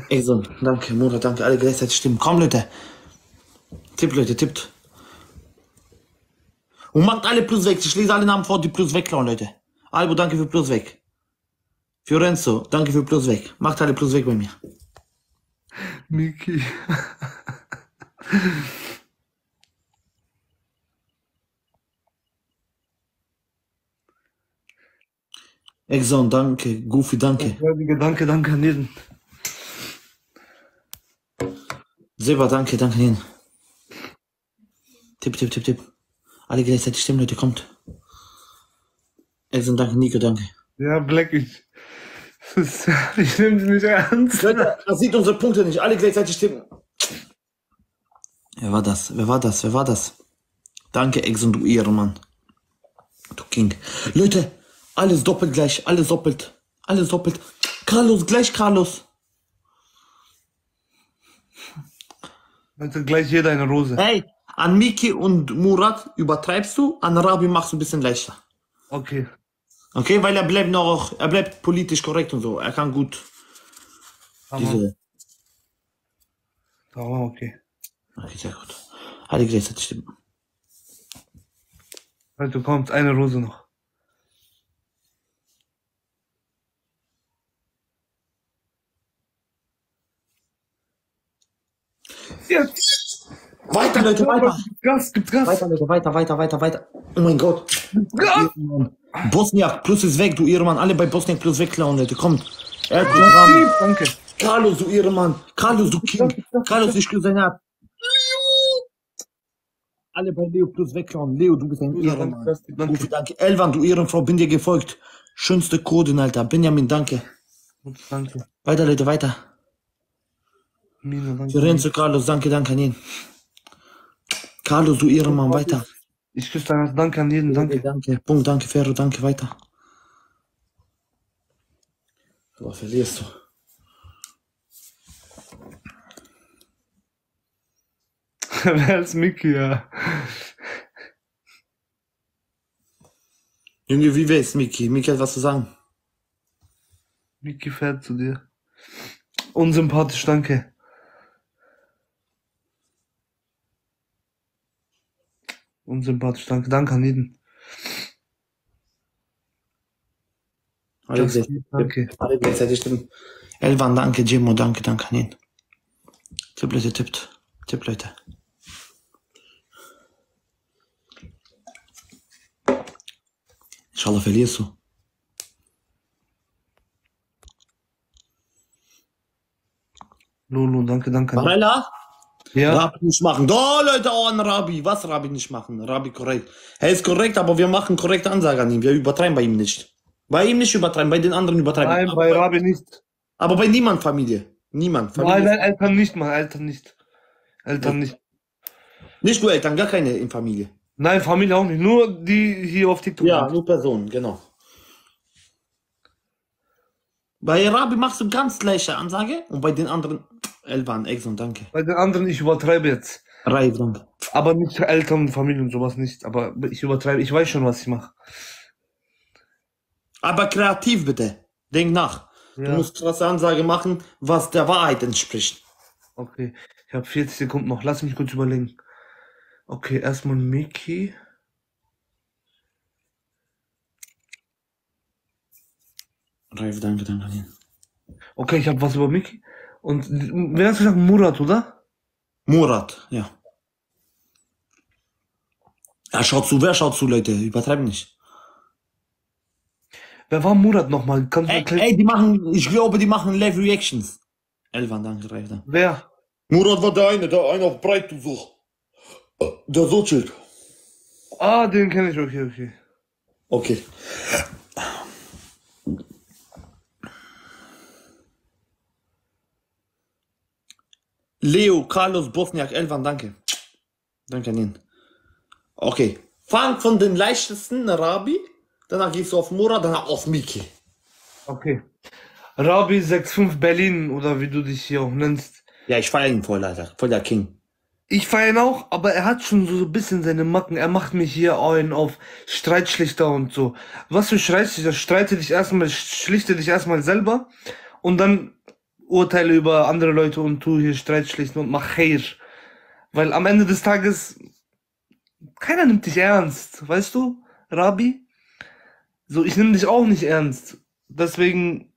Ey, so, danke, Murat, danke, alle gleichzeitig stimmen. Komm, Leute. Tippt, Leute, tippt. Und macht alle plus weg. Ich lese alle Namen vor, die plus wegklauen, Leute. Albo, danke für plus weg. Fiorenzo, danke für plus weg. Macht alle plus weg bei mir. Miki. Exxon, danke. Goofy, danke. Danke, danke an jeden. Silber, danke, danke an jeden. Tipp, tipp, tipp, tipp. Alle gleichzeitig stimmen, Leute, kommt. Exxon, danke. Nico, danke. Ja, Black, ich. Das ist, ich nehme sie nicht ernst. Leute, das sieht unsere Punkte nicht. Alle gleichzeitig stimmen. Wer war das? Wer war das? Wer war das? Danke, Exxon, du Ehrenmann. Du King. Leute, alles doppelt gleich. Alles doppelt. Alles doppelt. Carlos, gleich Carlos. Also gleich jeder eine Rose. Hey, an Miki und Murat übertreibst du, an Rabi machst du ein bisschen leichter. Okay. Okay, weil er bleibt noch, er bleibt politisch korrekt und so. Er kann gut Tamam. diese. Tamam, okay. Okay, sehr gut. Alle gleichzeitig stimmen. Also kommt eine Rose noch. Jetzt! Weiter, Leute, weiter. Gas, gibt's Gas. Weiter, Leute, weiter, weiter, weiter, weiter. Oh mein Gott. Bosniak plus ist weg, du Ehrenmann. Alle bei Bosniak plus wegklauen, Leute. Kommt. Er Rabi. Danke. Carlos, du Ehrenmann. Carlos, du King. Carlos, ich küsse Herz. Alle bei Leo plus wegklauen. Leo, du bist ein Ehrenmann. danke, danke. Elvan, du Ehrenfrau, bin dir gefolgt. Schönste Coden, Alter. Benjamin, danke. Danke. Weiter, Leute, weiter. Mina, danke. Lorenzo, Carlos, danke, danke an ihn. Carlos, du Ehrenmann, weiter. Ich küsse dein Herz. Danke an jeden. Danke. Danke. Punkt, danke, Ferro, danke, weiter. Aber verlierst du. Wer ist Miki, ja? Junge, wie wär's, Miki? Miki hat was zu sagen. Miki fährt zu dir. Unsympathisch, danke. Unsympathisch, danke. Danke an jeden. Alle gleichzeitig. Danke. Alle gleichzeitig stimmen. Elvan, danke, Jimmo, danke, danke an ihn. Tipp, Leute, tippt. Tipp, Leute. Inshallah verlierst du. Lulu, danke, danke. an- Marella? Ja? Rabi nicht machen. Da, Leute, oh, an Rabi. Was Rabi nicht machen? Rabi korrekt. Er ist korrekt, aber wir machen korrekte Ansage an ihm. Wir übertreiben bei ihm nicht. Bei ihm nicht übertreiben, bei den anderen übertreiben. Nein, aber, bei Rabi nicht. aber bei niemand Familie. Niemand. Familie. nein, Eltern nicht, Mann. Eltern nicht. Eltern nicht. Nicht nur Eltern, gar keine in Familie. Nein, Familie auch nicht. Nur die hier auf TikTok. Ja, nur Personen, genau. Bei Rabi machst du ganz gleiche Ansage und bei den anderen Elvan, Exxon, danke. Bei den anderen, ich übertreibe jetzt. Raif, danke. Aber nicht Eltern, Familie und sowas nicht. Aber ich übertreibe. Ich weiß schon, was ich mache. Aber kreativ bitte. Denk nach. Du Ja. musst krasse Ansage machen, was der Wahrheit entspricht. Okay. Ich habe 40 Sekunden noch. Lass mich kurz überlegen. Okay, erstmal Mickey. Raif, danke, danke. Okay, ich habe was über Mickey. Und wer hast du gesagt? Murat, oder? Murat, ja. Ja, schaut zu, wer schaut zu, Leute? Übertreib nicht. Wer war Murat nochmal? Kannst Ey, ey, die machen, ich glaube, die machen Live-Reactions. Elvan, danke, Raif, danke. Wer? Murat war der eine, der eine auf breit so. Der so chillt. Ah, den kenne ich. Okay, okay. Okay. Leo, Carlos, Bosniak, Elvan, danke. Danke an ihn. Okay. Fang von den leichtesten, Rabi, danach gehst du auf Murat, danach auf Miki. Okay. Rabi 65 Berlin oder wie du dich hier auch nennst. Ja, ich feiere ihn voll, Alter. Voll der King. Ich feiere ihn auch, aber er hat schon so ein bisschen seine Macken. Er macht mich hier einen auf Streitschlichter und so. Was für Streitschlichter? Streite dich erstmal, schlichte dich erstmal selber und dann urteile über andere Leute und tu hier Streitschlichten und mach Khair. Weil am Ende des Tages keiner nimmt dich ernst, weißt du, Rabi? So, ich nehme dich auch nicht ernst. Deswegen,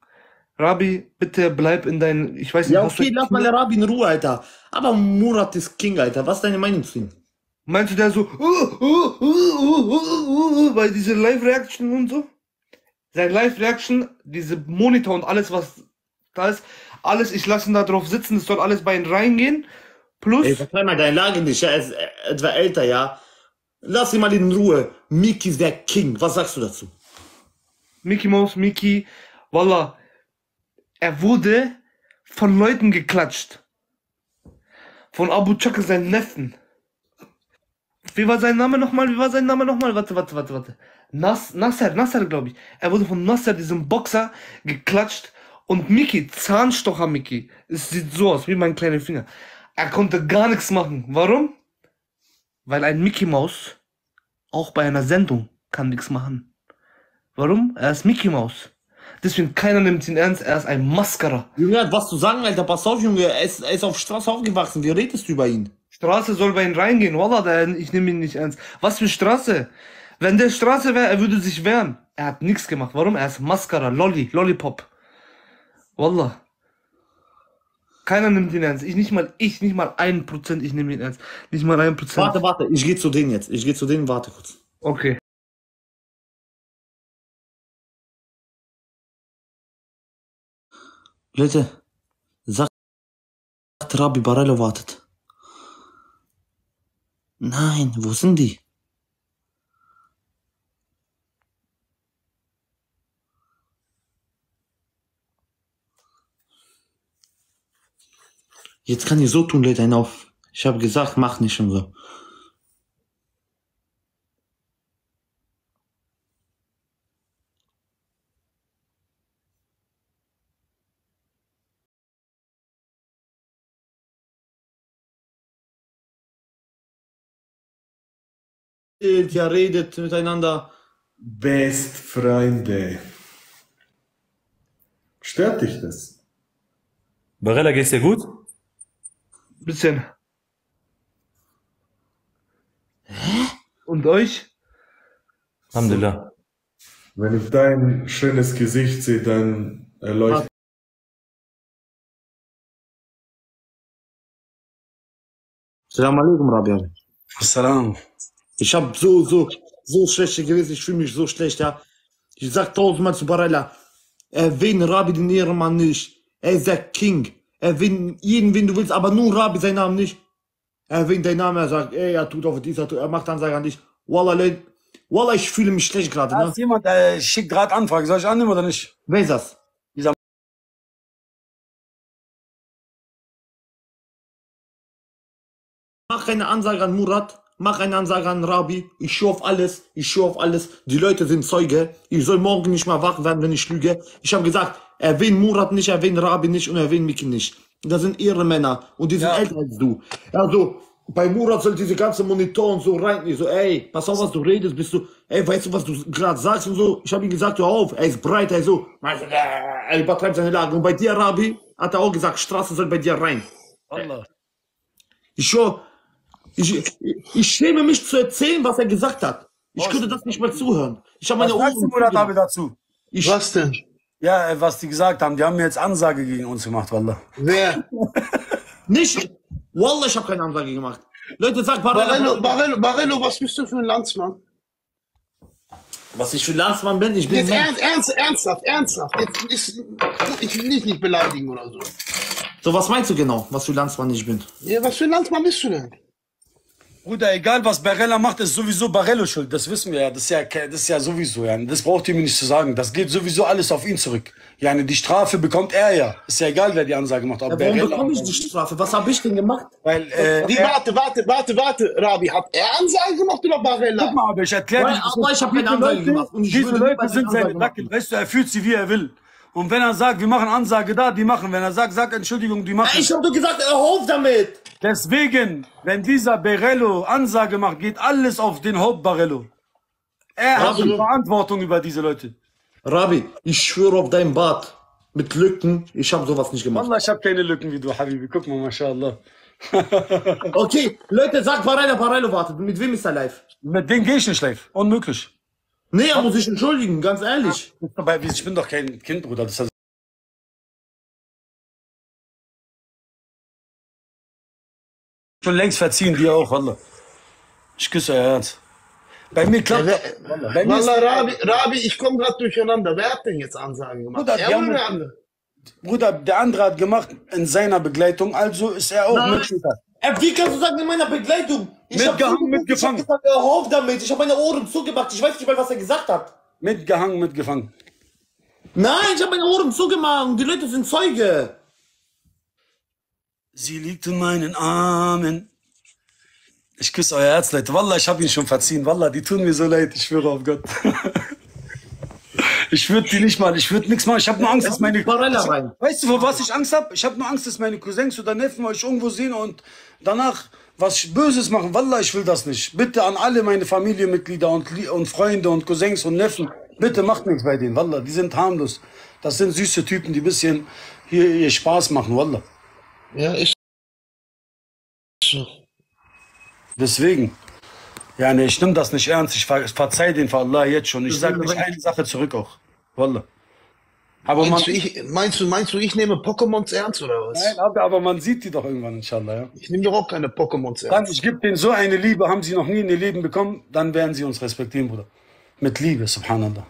Rabi, bitte bleib in dein, ich weiß nicht, Ja, okay, lass mal Rabi in Ruhe, Alter. Aber Murat ist King, Alter. Was ist deine Meinung zu ihm? Meinst du der so, uh, uh, uh, uh, uh, uh, bei dieser Live-Reaction und so? Sein Live-Reaction, diese Monitor und alles, was da ist, alles, ich lasse ihn da drauf sitzen, es soll alles bei ihm reingehen. Plus, Ey, verzeih mal deine Lage nicht, ja. Er ist äh, etwa älter, ja. Lass ihn mal in Ruhe. Miki ist der King. Was sagst du dazu? Mickey Mouse, Mickey, Wallah, er wurde von Leuten geklatscht. Von Abu Chaka, seinem Neffen. Wie war sein Name nochmal? Wie war sein Name nochmal? Warte, warte, warte, warte. Nas, Nasser, Nasser, glaube ich. Er wurde von Nasser, diesem Boxer, geklatscht. Und Mickey, Zahnstocher Mickey, es sieht so aus, wie mein kleiner Finger. Er konnte gar nichts machen. Warum? Weil ein Mickey Maus auch bei einer Sendung kann nichts machen. Warum? Er ist Mickey Maus. Deswegen keiner nimmt ihn ernst, er ist ein Maskerer. Junge, was zu sagen, Alter. Pass auf, Junge. Er ist, er ist auf Straße aufgewachsen. Wie redest du über ihn? Straße soll bei ihm reingehen. Wallah, ich nehme ihn nicht ernst. Was für Straße? Wenn der Straße wäre, er würde sich wehren. Er hat nichts gemacht. Warum? Er ist Mascara, Lolli, Lollipop. Wallah. Keiner nimmt ihn ernst. Ich nicht mal, ich nicht mal ein Prozent, ich nehme ihn ernst. Nicht mal ein Prozent. Warte, warte. Ich gehe zu denen jetzt. Ich gehe zu denen. Warte kurz. Okay. Leute, sagt Rabi Barello wartet. Nein, wo sind die? Jetzt kann ich so tun, Leute, einen auf. Ich habe gesagt, mach nicht und so. Ja, redet miteinander. Best Freunde. Stört dich das? Barella, geht's dir gut? Bisschen. Und euch? Alhamdulillah. Wenn ich dein schönes Gesicht sehe, dann erleuchtet. Salam alaikum, Rabia. Salam. Ich hab so, so, so schlechte gewesen, ich fühle mich so schlecht, ja. Ich sag tausendmal zu Barella, erwähne Rabi den Ehrenmann nicht. Er ist der King. Erwähne jeden, wen du willst, aber nur Rabi seinen Namen nicht. Erwähnt deinen Namen, er sagt, ey, er tut auf dies, er, er macht Ansage an dich. Wallah, Wallah, ich fühle mich schlecht gerade, Da ne? ist jemand, der schickt gerade Anfrage. Soll ich annehmen oder nicht? Wer ist das? Dieser Mach eine Ansage an Murat, mach eine Ansage an Rabi. Ich schwör auf alles, ich schwör auf alles. Die Leute sind Zeuge. Ich soll morgen nicht mehr wach werden, wenn ich lüge. Ich habe gesagt, erwähne Murat nicht, erwähne Rabi nicht und erwähne Miki nicht. Das sind ihre Männer und die sind älter als du. Also, bei Murat soll diese ganze Monitor und so rein. Ich so, ey, pass auf, was du redest, bist du, ey, weißt du, was du gerade sagst und so. Ich habe ihm gesagt, hör auf, er ist breit, er so, er übertreibt seine Lage. Und bei dir, Rabi, hat er auch gesagt, Straße soll bei dir rein. Allah. Ich schwör, ich, ich, schäme mich zu erzählen, was er gesagt hat. Ich könnte das nicht mehr zuhören. Ich habe Was meine sagst du. Murat, dazu? Ich, Was denn? Ja, äh, was die gesagt haben. Die haben mir jetzt Ansage gegen uns gemacht, Wallah. Wer? nicht. Wallah, ich habe keine Ansage gemacht. Leute, sag Barello, Barello, Barello, was bist du für ein Landsmann? was ich für Landsmann bin. Ich bin Jetzt ernst, ernst, ernsthaft, ernsthaft. Jetzt ist, ich will dich nicht beleidigen oder so. So, was meinst du genau, was für Landsmann ich bin? Ja, was für ein Landsmann bist du denn? Bruder, egal was Barella macht, ist sowieso Barello schuld. Das wissen wir ja. Das ist ja, das ist ja sowieso. Ja. Das braucht ihr mir nicht zu sagen. Das geht sowieso alles auf ihn zurück. Ja, die Strafe bekommt er ja. Ist ja egal, wer die Ansage macht. Ob Ja, warum Barella- bekomme ich die Strafe? Was habe ich denn gemacht? Weil, äh, Wie, warte, warte, warte, warte, Rabi, hat er Ansage gemacht oder Barella? Guck mal, aber ich erkläre dir. das aber ich hab keine diese Ansage Leute- gemacht und ich Diese Leute sind eine seine Ansage Lacken. Weißt du, er fühlt sie, wie er will. Und wenn er sagt, wir machen Ansage da, die machen. Wenn er sagt, sag Entschuldigung, die machen. Ich hab doch gesagt, hör auf damit! Deswegen, wenn dieser Barello Ansage macht, geht alles auf den Haupt Barello. Er hat die Verantwortung über diese Leute. Rabi, ich schwöre auf dein Bart. Mit Lücken, ich habe sowas nicht gemacht. Wallah, ich habe keine Lücken wie du, Habibi. Guck mal, mashallah. Okay, Leute, sag Barella, Barello wartet. Mit wem ist er live? Mit denen gehe ich nicht live. Unmöglich. Nee, er muss sich entschuldigen, ganz ehrlich. Ich bin doch kein Kind, Bruder. Das ist schon längst verziehen, die auch, Wallah. Ich küsse euer Herz. Bei mir klappt Ja. Wallah. Bei mir Wallah, Rabi, Rabi, ich komme gerade durcheinander. Wer hat denn jetzt Ansagen gemacht? Bruder, er oder der andere? Bruder, der andere hat gemacht in seiner Begleitung, also ist er auch Nein. Mitschüler. Ey, wie kannst du sagen, in meiner Begleitung? Ich Mitgehangen, mitgefangen. Ich hab gesagt, hör auf damit. Ich habe meine Ohren zugemacht. Ich weiß nicht mal, was er gesagt hat. Mitgehangen, mitgefangen. Nein, ich habe meine Ohren zugemacht. Die Leute sind Zeuge. Sie liegt in meinen Armen. Ich küsse euer Herz, Leute. Wallah, ich habe ihn schon verziehen. Wallah, die tun mir so leid. Ich schwöre auf Gott. ich würde die nicht mal, ich würde nichts machen. Ich habe nur Angst, dass meine... Weißt du, vor was ich Angst habe? Ich habe nur Angst, dass meine Cousins oder Neffen euch irgendwo sehen und danach was Böses machen. Wallah, ich will das nicht. Bitte an alle meine Familienmitglieder und, und Freunde und Cousins und Neffen. Bitte macht nichts bei denen. Wallah, die sind harmlos. Das sind süße Typen, die bisschen hier ihr Spaß machen. Wallah. Ja, ich. Deswegen. Ja, nee, ich nehme das nicht ernst. Ich ver verzeih den für Allah jetzt schon. Ich sage nicht eine Sache zurück auch. Wallah. Aber man, Meinst du, ich, meinst, du, meinst du, ich nehme Pokémons ernst oder was? Nein, aber, aber man sieht die doch irgendwann, inshallah. Ja. Ich nehme doch auch keine Pokémons Dann, ernst. ich gebe denen so eine Liebe, haben sie noch nie in ihr Leben bekommen, dann werden sie uns respektieren, Bruder. Mit Liebe, subhanallah.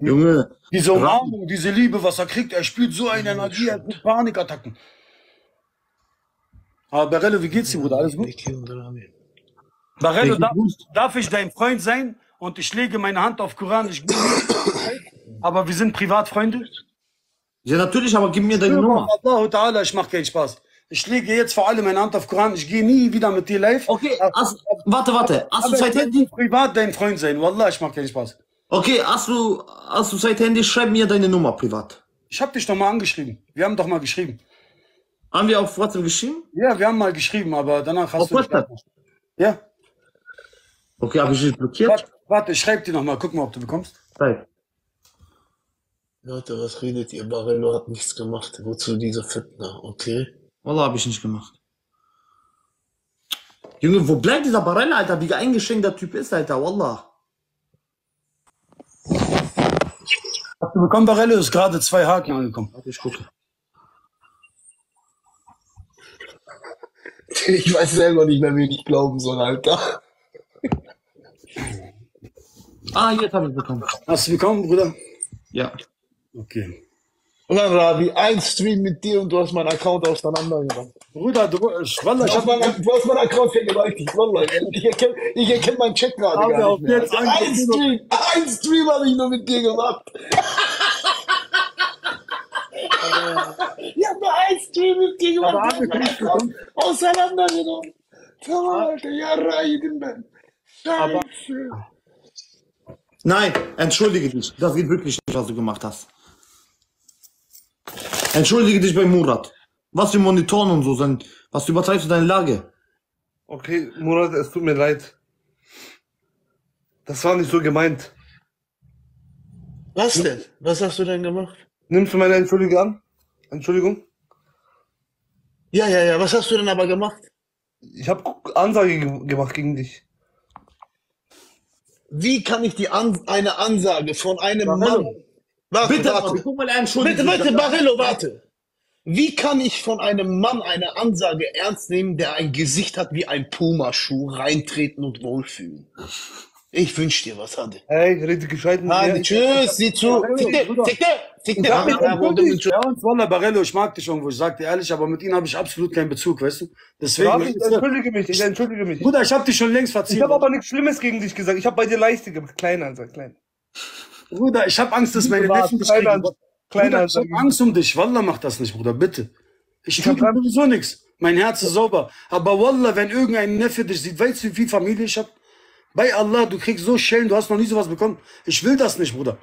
Junge. Diese Umarmung, diese Liebe, was er kriegt, er spürt so eine Energie, er hat mit Panikattacken. Aber Barello, wie geht's dir, Bruder? Alles gut? Barello, darf, darf ich dein Freund sein und ich lege meine Hand auf Koran, ich gehe aber wir sind Privatfreunde? Ja, natürlich, aber gib mir deine Nummer. Allah Ta'ala, ich mach keinen Spaß. Ich lege jetzt vor allem meine Hand auf Koran, ich gehe nie wieder mit dir live. Okay, hast, warte, warte. Hast du Zeit ich will Handy? privat dein Freund sein, Wallah, ich mach keinen Spaß. Okay, hast du, hast du Zeit Handy? Schreib mir deine Nummer privat. Ich hab dich doch mal angeschrieben. Wir haben doch mal geschrieben. Haben wir auf WhatsApp geschrieben? Ja, wir haben mal geschrieben, aber danach hast Auf du dich WhatsApp? Ja. Okay, habe ich dich blockiert? Warte, warte, ich schreib dir noch mal, guck mal, ob du bekommst. Zeig. Leute, was redet ihr? Barello hat nichts gemacht. Wozu diese Fitner? Okay. Wallah, habe ich nicht gemacht. Junge, wo bleibt dieser Barella, Alter? Wie eingeschränkt der Typ ist, Alter. Wallah. Hast du bekommen, Barello? Ist gerade zwei Haken angekommen. Warte, ich gucke. Ich weiß selber nicht mehr, wen ich glauben soll, Alter. Ah, jetzt habe ich bekommen. Hast du bekommen, Bruder? Ja. Okay. Und dann, Rabi, ein Stream mit dir und du hast meinen Account auseinandergenommen. Bruder, du, ich, Wallah, ich Du hab, hast meinen, du hast meinen Account vergewaltigt, Wallah. Ich erkenne ich erkenn meinen Chat gerade Aber gar nicht mehr. jetzt Alter. ein- Ein Stream, ein Stream habe ich nur mit dir gemacht. Ich habe nur ein Stream mit dir gemacht. Auseinandergenommen. Sag mal, Alter, ja, Raiden, Ben. Scheiße. Nein, entschuldige dich. Das geht wirklich nicht, was du gemacht hast. Entschuldige dich bei Murat. Was für Monitoren und so sind. Was du übertreibst du deine Lage? Okay, Murat, es tut mir leid. Das war nicht so gemeint. Was denn? Was hast du denn gemacht? Nimmst du meine Entschuldigung an? Entschuldigung? Ja, ja, ja. Was hast du denn aber gemacht? Ich habe Ansage ge gemacht gegen dich. Wie kann ich die An eine Ansage von einem Mann. Warte, Bitte, warte. guck mal, entschuldigt Bitte, bitte, Barello, warte. Wie kann ich von einem Mann eine Ansage ernst nehmen, der ein Gesicht hat wie ein Pumaschuh, reintreten und wohlfühlen? Ich wünsch dir was, Hadi. Ey, rede gescheit mit Hadi, mir. tschüss, sieh zu. Ich Ja. Ja, Barello, ich mag dich irgendwo, ich sag dir ehrlich, aber mit ihnen habe ich absolut keinen Bezug, weißt du? Deswegen. Rabi, ich entschuldige mich, ich entschuldige mich. Bruder, ich hab dich schon längst Ich verziehen. habe aber nichts Schlimmes gegen dich gesagt. Ich habe bei dir leichte gemacht. Klein, Alter, klein. Bruder, ich hab Angst, dass meine Neffen dich kleiner- kriegen. kleiner Bruder, ich hab Alter. Angst um dich. Wallah, mach das nicht, Bruder, bitte. Ich Ich tue dir sowieso nichts. Mein Herz ist sauber. Aber Wallah, wenn irgendein Neffe dich sieht, weißt du, wie viel Familie ich hab? Bei Allah, du kriegst so Schellen, du hast noch nie sowas bekommen. Ich will das nicht, Bruder.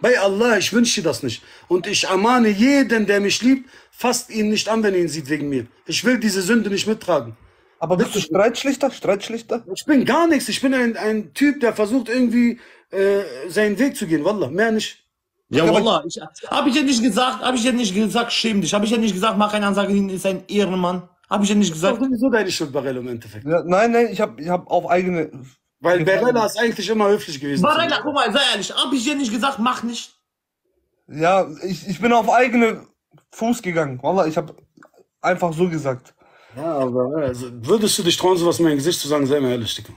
Bei Allah, ich wünsche dir das nicht. Und ich ermahne jeden, der mich liebt, fasst ihn nicht an, wenn er ihn sieht wegen mir. Ich will diese Sünde nicht mittragen. Aber bist du Streitschlichter? Streitschlichter? Ich bin gar nichts. Ich bin ein, ein Typ, der versucht irgendwie seinen Weg zu gehen. Wallah, mehr nicht. Ja, Wallah, ich, hab ich ja nicht gesagt, hab ich ja nicht gesagt, schäm dich. Hab ich ja nicht gesagt, mach eine Ansage hin, ist ein Ehrenmann. Hab ich ja nicht Das ist gesagt. sowieso deine Schuld, Barello, im Endeffekt. Ja, nein, nein, ich habe ich hab auf eigene. Weil Barella ist eigentlich immer höflich gewesen. Barella, guck mal, sei ehrlich, hab ich dir nicht gesagt, mach nicht. Ja, ich, ich bin auf eigene Fuß gegangen. Wallah, ich habe einfach so gesagt. Ja, aber also, würdest du dich trauen, sowas in mein Gesicht zu sagen? Sei mal ehrlich, Digga.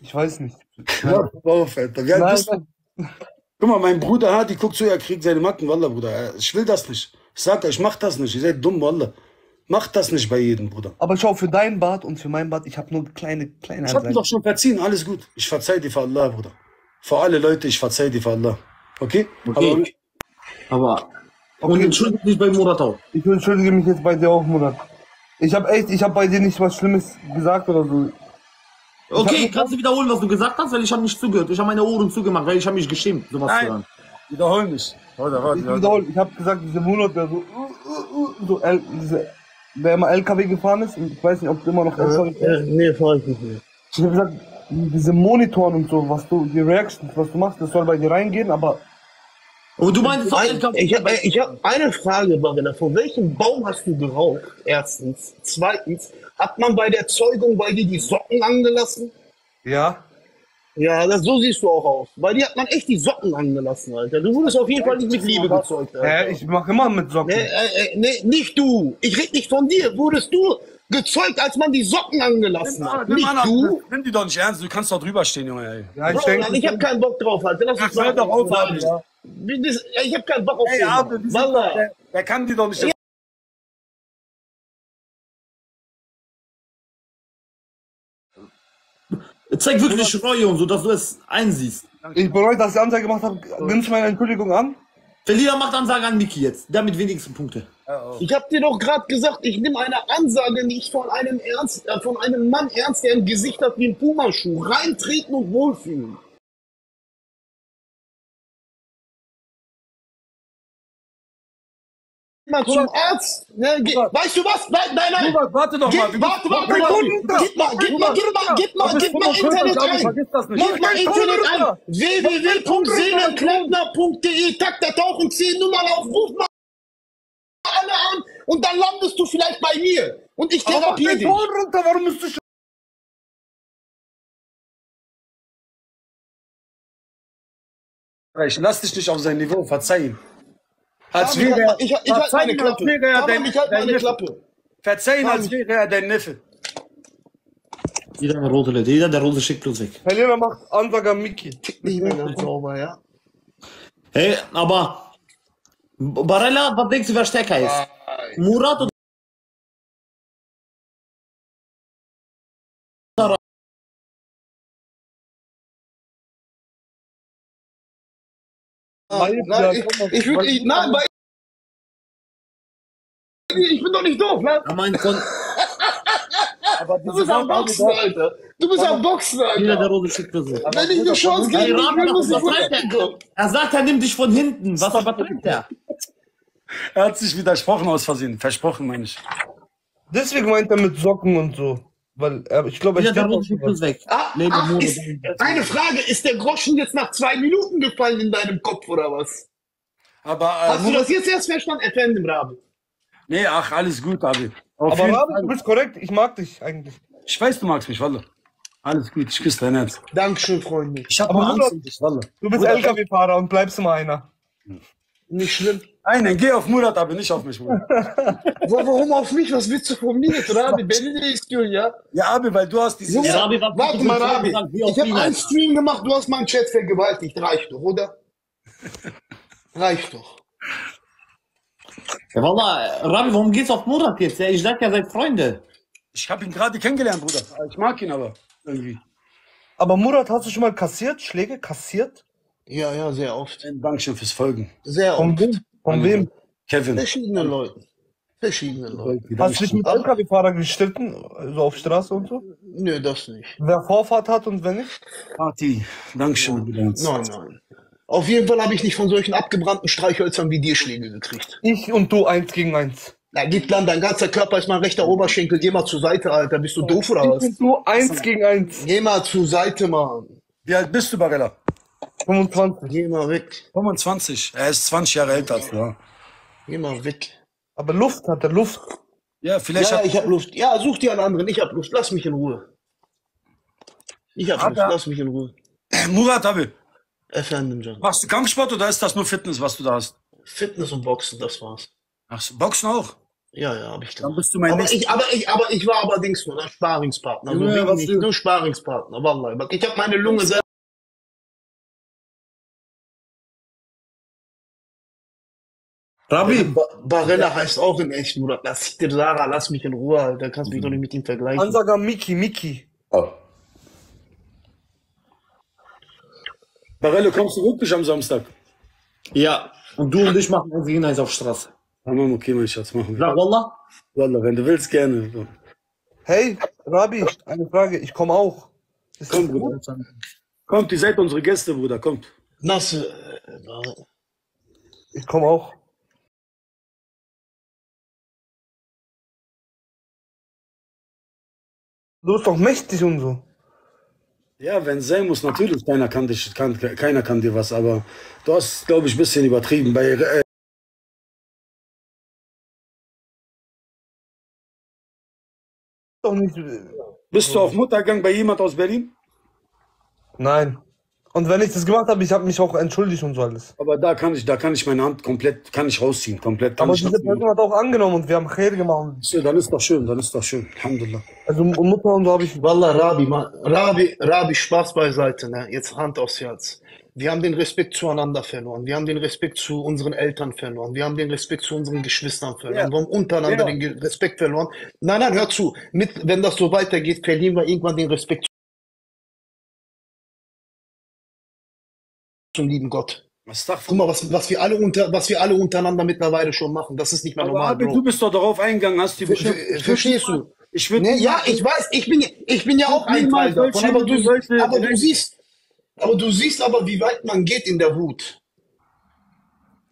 Ich weiß nicht. Ja, Alter. Wie alt Nein, bist du? Guck mal, mein Bruder hat, die guckt zu, er kriegt seine Macken, Wallah, Bruder. Ich will das nicht. Ich sag euch, ich mach das nicht. Ihr seid dumm, Wallah. Macht das nicht bei jedem, Bruder. Aber schau, für dein Bad und für mein Bad, ich habe nur kleine, kleine Ich hab doch schon verziehen, alles gut. Ich verzeih dir für Allah, Bruder. Für alle Leute, ich verzeih dir für Allah. Okay? Okay. Aber, und entschuldige dich bei Murat auch. Ich entschuldige mich jetzt bei dir auch, Murat. Ich habe echt, ich habe bei dir nicht was Schlimmes gesagt oder so. Okay, kannst du wiederholen, was du gesagt hast, weil ich habe nicht zugehört. Ich habe meine Ohren zugemacht, weil ich habe mich geschämt, sowas Nein. zu hören. Wiederhol mich. Warte, warte, Ich warte. wiederhole, ich habe gesagt, dieser Monat, der so, uh, uh, uh, so L, diese, der immer LKW gefahren ist, und ich weiß nicht, ob du immer noch LKW fährst. Nee, fahr ich nicht mehr. Ich habe gesagt, diese Monitoren und so, was du, die Reactions, was du machst, das soll bei dir reingehen, aber Und du meinst, Ein, ich habe ich hab eine Frage, Barilla. Von welchem Baum hast du geraucht? Erstens. Zweitens, hat man bei der Zeugung bei dir die Socken angelassen? ja. Ja, das, so siehst du auch aus. Bei dir hat man echt die Socken angelassen, Alter. Du wurdest auf jeden Fall nicht mit Liebe gezeugt, Alter. Äh, ich mache immer mit Socken. Nee, äh, äh, nee, nicht du. Ich rede nicht von dir. Wurdest du gezeugt, als man die Socken angelassen hat? Nimm Nicht an, du. Nimm die doch nicht ernst, du kannst doch drüber stehen, Junge, ey. Ja, ich Bro, denke, Mann, ich hab keinen Bock drauf, Alter. Lass Ach, uns doch auf, sagen. Abel, ja. Das- ja, Ich hab keinen Bock auf Ey, den. Sind- Wallah. der, der kann die doch nicht. Zeig wirklich Reue und so, dass du es einsiehst. ich bereue, dass ich Ansage gemacht habe, nimmst du meine Entschuldigung an? Verlierer macht Ansage an Miki jetzt, der mit wenigsten Punkte. Ich hab dir doch gerade gesagt, ich nehme eine Ansage nicht von einem ernst, äh, von einem Mann ernst, der ein Gesicht hat wie ein Pumaschuh. Reintreten und wohlfühlen. Mal zum Arzt. Ne? Ge weißt du was? Nein, nein, nein. Robert, warte doch Gib, mal. warte, warte, Robert, warte. Gib mal, gib mal, gib mal, gib mal, gib mal 45, Internet ein. Mach mal Gib Internet ein. www.seelenklempner.de Tack, da tauchen 10 Nummern auf. Ruf mal alle an und dann landest du vielleicht bei mir. Und ich therapiere dich. Runter, warum musst du lass dich nicht auf sein Niveau, verzeih ihm. Als David, wäre er, ich, ich, ich halt meine als Klappe. wäre er David, dein, ich halt meine Neffe. Klappe. Verzeih ihm, als wäre er dein Neffe. Jeder eine rote Leute, jeder der rote schickt bloß weg. Verlierer macht Ansage an Miki. Nicht mehr ganz sauber, ja? Hey, aber Barella, was denkst du, wer stärker ist? Murat oder Nein, nein, ich, ich, würd- ich, nein, bei, ich bin doch nicht doof, ne? Er meint von Aber Du bist am Boxen, Alter. Du bist am Boxen, jeder der Alter. rote weg. Wenn ich eine Chance gebe, ich muss ich was von hinten er? kommen. Er sagt, er nimmt dich von hinten. Was übertreibt er? Er hat sich widersprochen aus Versehen. Versprochen, meine ich. Deswegen meint er mit Socken und so. Weil er, ich glaube, sowas. bloß weg. Ah, Lebe ach, Murat. ist, eine Frage, ist der Groschen jetzt nach zwei Minuten gefallen in deinem Kopf oder was? Aber, äh, Hast du das jetzt erst verstanden? Erklären dem Rabe. nee, ach, alles gut, Abi. Auf Aber Fall. du bist korrekt, ich mag dich eigentlich. Ich weiß, du magst mich, Wallah. Alles gut, ich küsse dein Herz. Dankeschön, Freunde. Ich hab Aber mal Angst um dich, Wallah. Du bist LKW-Fahrer und bleibst immer einer. Nicht schlimm. Einen, geh auf Murat, aber nicht auf mich, Bruder. Wa- Warum auf mich? Was willst du von mir Rabi? Beni ne istiyorsun ya? Ja, Abi, weil du hast dieses... Ja, warte mal, Rabi. Ich habe einen Stream gemacht, du hast meinen Chat vergewaltigt. Reicht doch, oder? Reicht doch. Ja, Wallah, Rabi, warum geht's auf Murat jetzt? Ja, ich sag ja, seid Freunde. Ich habe ihn gerade kennengelernt, Bruder. Ich mag ihn aber irgendwie. Aber Murat, hast du schon mal kassiert? Schläge kassiert? Ja, ja, sehr oft. Dankeschön fürs Folgen. Sehr oft. Von wem? Kevin. Verschiedene Leuten. Verschiedene Leute. Hast du dich mit LKW-Fahrer gestritten? So auf Straße und so? Nö, das nicht. Wer Vorfahrt hat und wer nicht? Party. Dankeschön, Bruder. Nein, nein. Auf jeden Fall habe ich nicht von solchen abgebrannten Streichhölzern wie dir Schläge gekriegt. Ich und du eins gegen eins. Na, gib dann, dein ganzer Körper ist mein rechter Oberschenkel. Geh mal zur Seite, Alter. Bist du doof oder Ich was? und du eins gegen eins. Geh mal zur Seite, Mann. Wie alt bist du, Barella? 25. Geh mal weg. 25. Er ist 20 Jahre älter als du. Ja, Geh mal weg. Aber Luft hat er, Luft. ja vielleicht ja, hat... ich hab Luft. Ja, such dir einen anderen. Ich hab Luft. Lass mich in Ruhe. Ich hab Luft. Aber- Lass mich in Ruhe. Murat, Abi, Efendim Can. machst du Kampfsport oder ist das nur Fitness, was du da hast? Fitness und Boxen, das war's. Ach so, Boxen auch? Ja, ja, hab ich Dann gemacht. bist du mein Aber nächster... ich, aber ich, aber ich war allerdings nur ein Sparingspartner. Also Ja, nicht, du- nur Sparingspartner. Wallah. Ich habe meine Lunge selber. Rabi, Ba Barella heißt auch in echt, Bruder. Lass dir Sarah, lass mich in Ruhe, Alter. Kannst mich doch nicht mit ihm vergleichen. Ansager Miki, Miki. Oh. Barello, kommst du wirklich am Samstag? ja, und du und ich machen uns eins auf Straße. Tamam, okay, mein Schatz, machen wir. Sag Wallah. Wallah, wenn du willst, gerne. Hey, Rabi, eine Frage. Ich komme auch. Ist Komm? Bruder. Kommt, ihr seid unsere Gäste, Bruder, kommt. Nasse. äh, Ich komme auch. Du bist doch mächtig und so. Ja, wenn es sein muss, natürlich, keiner kann, dich, kann, keiner kann dir was, aber du hast, glaube ich, ein bisschen übertrieben. Bei, äh, nicht. bist du auf Muttergang bei jemand aus Berlin? Nein. Und wenn ich das gemacht habe, ich habe mich auch entschuldigt und so alles. Aber da kann ich, da kann ich meine Hand komplett, kann ich rausziehen, komplett. Kann Aber ich diese Person hat auch angenommen und wir haben Khair gemacht. so, dann ist doch schön, dann ist doch schön. Alhamdulillah. Also Mutter und so habe ich. Wallah, Rabi, Rabi, Rabi, Spaß beiseite, ne? Jetzt Hand aufs Herz. Wir haben den Respekt zueinander verloren. Wir haben den Respekt zu unseren Eltern verloren. Wir haben den Respekt zu unseren Geschwistern verloren. Ja. Wir haben untereinander Ja. den Respekt verloren. Nein, nein, hör zu. Mit, wenn das so weitergeht, verlieren wir irgendwann den Respekt zum lieben Gott. Guck mal, was, was wir alle unter, was wir alle untereinander mittlerweile schon machen. Das ist nicht mehr Aber normal, Abi, du bist doch darauf eingegangen, hast die Ver- ver- Verstehst du? Ich würde Ne, ja, ich weiß, ich bin, ich bin ja auch ein Teil davon, aber du, aber du siehst, aber du siehst aber, wie weit man geht in der Wut.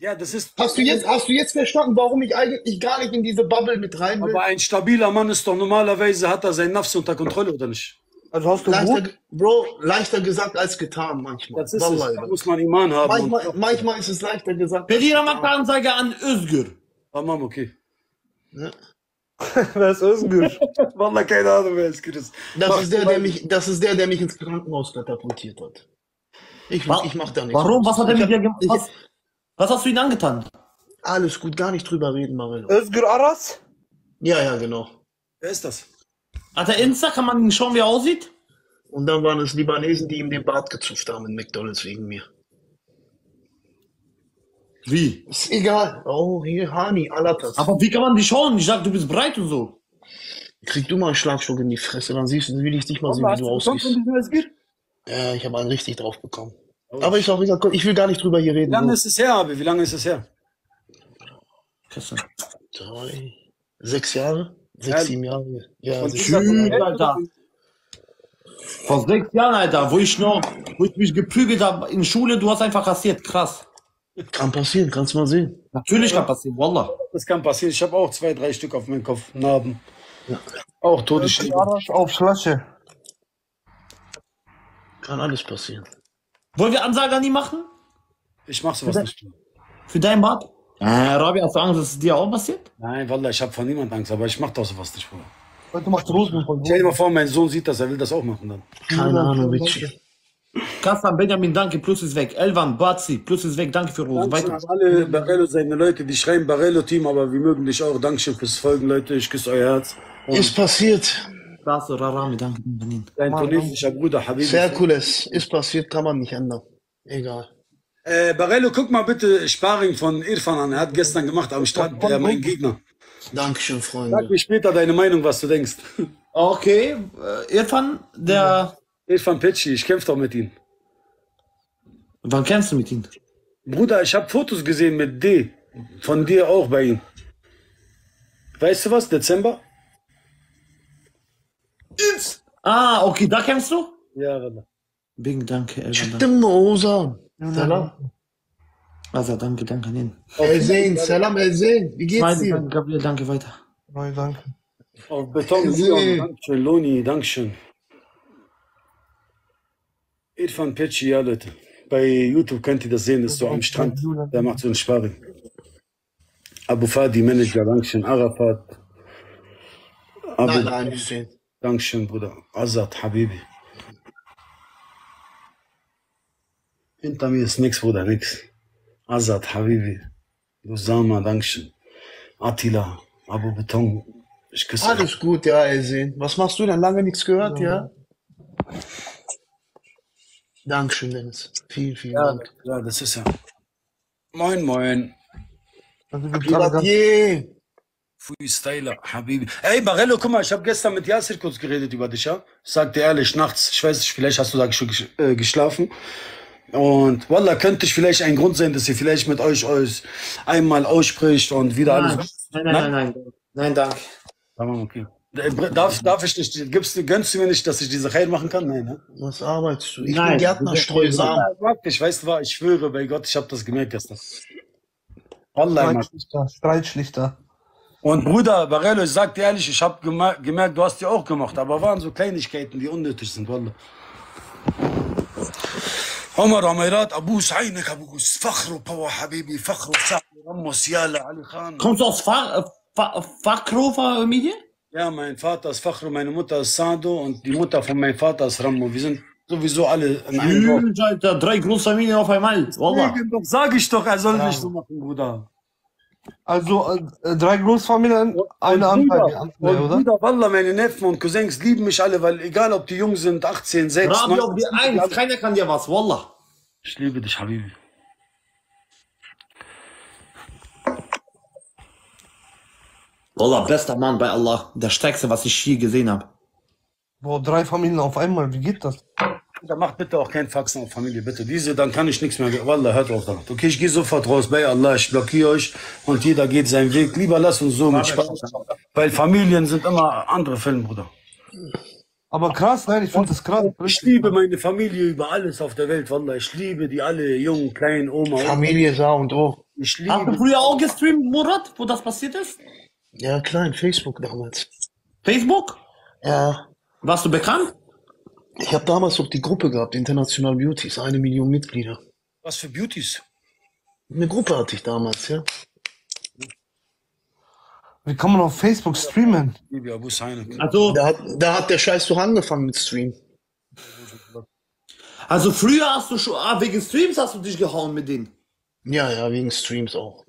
Ja, das ist. Hast du jetzt, hast du jetzt verstanden, warum ich eigentlich gar nicht in diese Bubble mit rein will? Aber ein stabiler Mann ist doch normalerweise, hat er sein Nafs unter Kontrolle, oder nicht? Also hast du Leichter, ge- Bro, leichter gesagt als getan manchmal. Das ist es. Wallahi. Da muss man Iman haben. Manchmal, manchmal ist es leichter gesagt. Berira macht eine Ansage an Özgür. Tamam, okay. Wer ist Özgür? Wallah, keine Ahnung, wer es ist. Das ist der, der mich, das ist der, der mich ins Krankenhaus katapultiert hat. Ich, Wa- ich mach da nichts. Warum? Was hat er mit dir gemacht? Was, was hast du ihm angetan? Alles gut, gar nicht drüber reden, Marello. Özgür Aras? Ja, ja, genau. Wer ist das? Hat er Insta? Kann man schauen, wie er aussieht? Und dann waren es Libanesen, die ihm den Bart gezupft haben in McDonalds wegen mir. Wie? Ist egal. Oh, hier, Hani, Alatas. Aber wie kann man dich schauen? Ich sag, du bist breit und so. Krieg du mal einen Schlagstock in die Fresse, dann siehst du, will ich dich mal sehen, Hast wie du aussiehst. von diesem Özgür? Ja, ich habe einen richtig drauf bekommen. Aber ich auch gesagt, ich will gar nicht drüber hier Wie reden. lange Bro. ist es her, Abi? Wie lange ist es her? Drei, sechs Jahre? Sechs, Ja. sieben Jahre. Ja, sechs Alter. Vor sechs Jahren, Alter, wo ich noch, wo ich mich geprügelt habe in Schule, du hast einfach kassiert. Krass. Kann passieren, kannst mal sehen. Natürlich kann passieren, Wallah. Das kann passieren. Ich habe auch zwei, drei Stück auf meinem Kopf. Narben. Auch Özgür Todesschläge. Auf Flasche. Kann alles passieren. Wollen wir Ansage an die machen? Ich mach sowas nicht. Für dein Bad? Äh, Rabi, hast du Angst, dass es dir auch passiert? Nein, Wallah, ich habe von niemand Angst, aber ich mach doch sowas nicht, Bruder. Du machst Rosen von Stell dir mal vor, mein Sohn sieht das, er will das auch machen dann. Keine Ahnung, Richie. Kassan, Benjamin, danke, plus ist weg. Elvan, Bazi, plus ist weg, danke für Rose. Dankeschön Weiter. an alle Barello, seine Leute, die schreiben Barello-Team, aber wir mögen dich auch. Dankeschön fürs Folgen, Leute. Ich küsse euer Herz. Und Ist passiert. Das, Rarami, danke, Benin. dein tunesischer Bruder, Habibi. Herkules. Ist passiert, kann man nicht ändern. Egal. Äh, Barello, guck mal bitte Sparring von Irfan an. Er hat gestern gemacht am Strand, der mein Gegner. Dankeschön, Sag Freunde. mir später deine Meinung, was du denkst. Okay, äh, Irfan, der. Irfan Petschi, ich kämpfe doch mit ihm. Wann kennst du mit ihm? Bruder, ich habe Fotos gesehen mit D. Von dir auch bei ihm. Weißt du was? Dezember? Ah, okay, da kennst du? Ja, Wallah. Bing, danke, Elvan. danke. Stimmt, Osa. Salam. Also, danke, danke an ihn. Elsen, Salam Elsen. Wie geht's dir? danke, Gabriel, danke, weiter. Nein, danke. Auf Beton. Leon, Dankeschön, Loni, Dankeschön. Irfan Petschi, ja, Leute. Bei YouTube könnt ihr das sehen, ist so am Strand. Der macht so einen Sparring. Abu Fadi, Manager, Dankeschön. Arafat. Abu, Nein, nein. Dankeschön, Bruder. Azad, Habibi. Hinter mir ist nix, Bruder, nix. Azad, Habibi. Usama, Dankeschön. Attila, Abu Beton. Ich küsse. Alles gut, ja, Elsen. Was machst du denn? Lange nichts gehört, ja? Dankeschön, Dennis. Vielen, vielen Ja, Dank. ja, das ist ja. Moin, moin. Also. Freestyler, Habibi. Ey, Barello, guck mal, ich habe gestern mit Yasser kurz geredet über dich, ja? Ich sag dir ehrlich, nachts, ich weiß nicht, vielleicht hast du da schon äh, geschlafen. Und Wallah, könnte ich vielleicht ein Grund sein, dass ihr vielleicht mit euch euch einmal ausspricht und wieder Nein, alles. nein, nein, nein, nein. Nein, danke. Okay. Äh, Darf, darf ich nicht, gibst, gönnst du mir nicht, dass ich diese Khair machen kann? Nein, ne? Was arbeitest du? Ich Nein, bin Gärtner, streue Samen. Ich weiß, was, ich schwöre bei Gott, ich habe das gemerkt gestern. Wallah, Mann. Streitschlichter, Streitschlichter. Und Bruder, Barello, ich sag dir ehrlich, ich habe gemerkt, du hast die auch gemacht, aber waren so Kleinigkeiten, die unnötig sind, Wallah. عمر عميرات ابوس عينك ابوس فخر وبوا حبيبي فخر وسعد رموس يالا علي خان Kommst du aus Fa äh, Fa Fakro, Medien? Ja, mein Vater ist Fachro, meine Mutter ist Sado und die Mutter von meinem Vater ist Rammo. Wir sind sowieso alle in einem Dorf. Tschüss, Alter, drei Großfamilien auf einmal. Wallah. Deswegen doch, Sag ich doch, er soll nicht so machen, Bruder. Also, äh, drei Großfamilien, eine andere, oder? Bruder, Wallah, meine Neffen und Cousins lieben mich alle, weil egal ob die jung sind, 18, 6, Rabi auf die Eins, keiner kann dir was, Wallah. Ich liebe dich, Habibi. Wallah, bester Mann bei Allah. Der stärkste, was ich je gesehen habe. Boah, drei Familien auf einmal, wie geht das? Da macht bitte auch keinen Faxen auf Familie, bitte. Diese, dann kann ich nichts mehr. Wallah, hört auf damit. Okay, ich gehe sofort raus bei Allah, ich blockiere euch und jeder geht seinen Weg. Lieber lass uns so mit Spaß. Weil Familien sind immer andere Filme, Bruder. Aber krass, nein, ich finde das krass. Ich liebe meine Familie über alles auf der Welt, Wallah. Ich liebe die alle, jung, klein, Oma. Familie A und O. Ich Hast du liebe. früher auch gestreamt, Murat, wo das passiert ist? Ja, klein, Facebook damals. Facebook? Ja. Warst du bekannt? Ich habe damals noch die Gruppe gehabt, International Beauties, eine Million Mitglieder. Was für Beauties? Eine Gruppe hatte ich damals, ja. Wie kann man auf Facebook streamen? Also, Da hat, da hat der Scheiß doch angefangen mit Stream. also früher hast du schon, ah, wegen Streams hast du dich gehauen mit denen. Ja, ja, wegen Streams auch.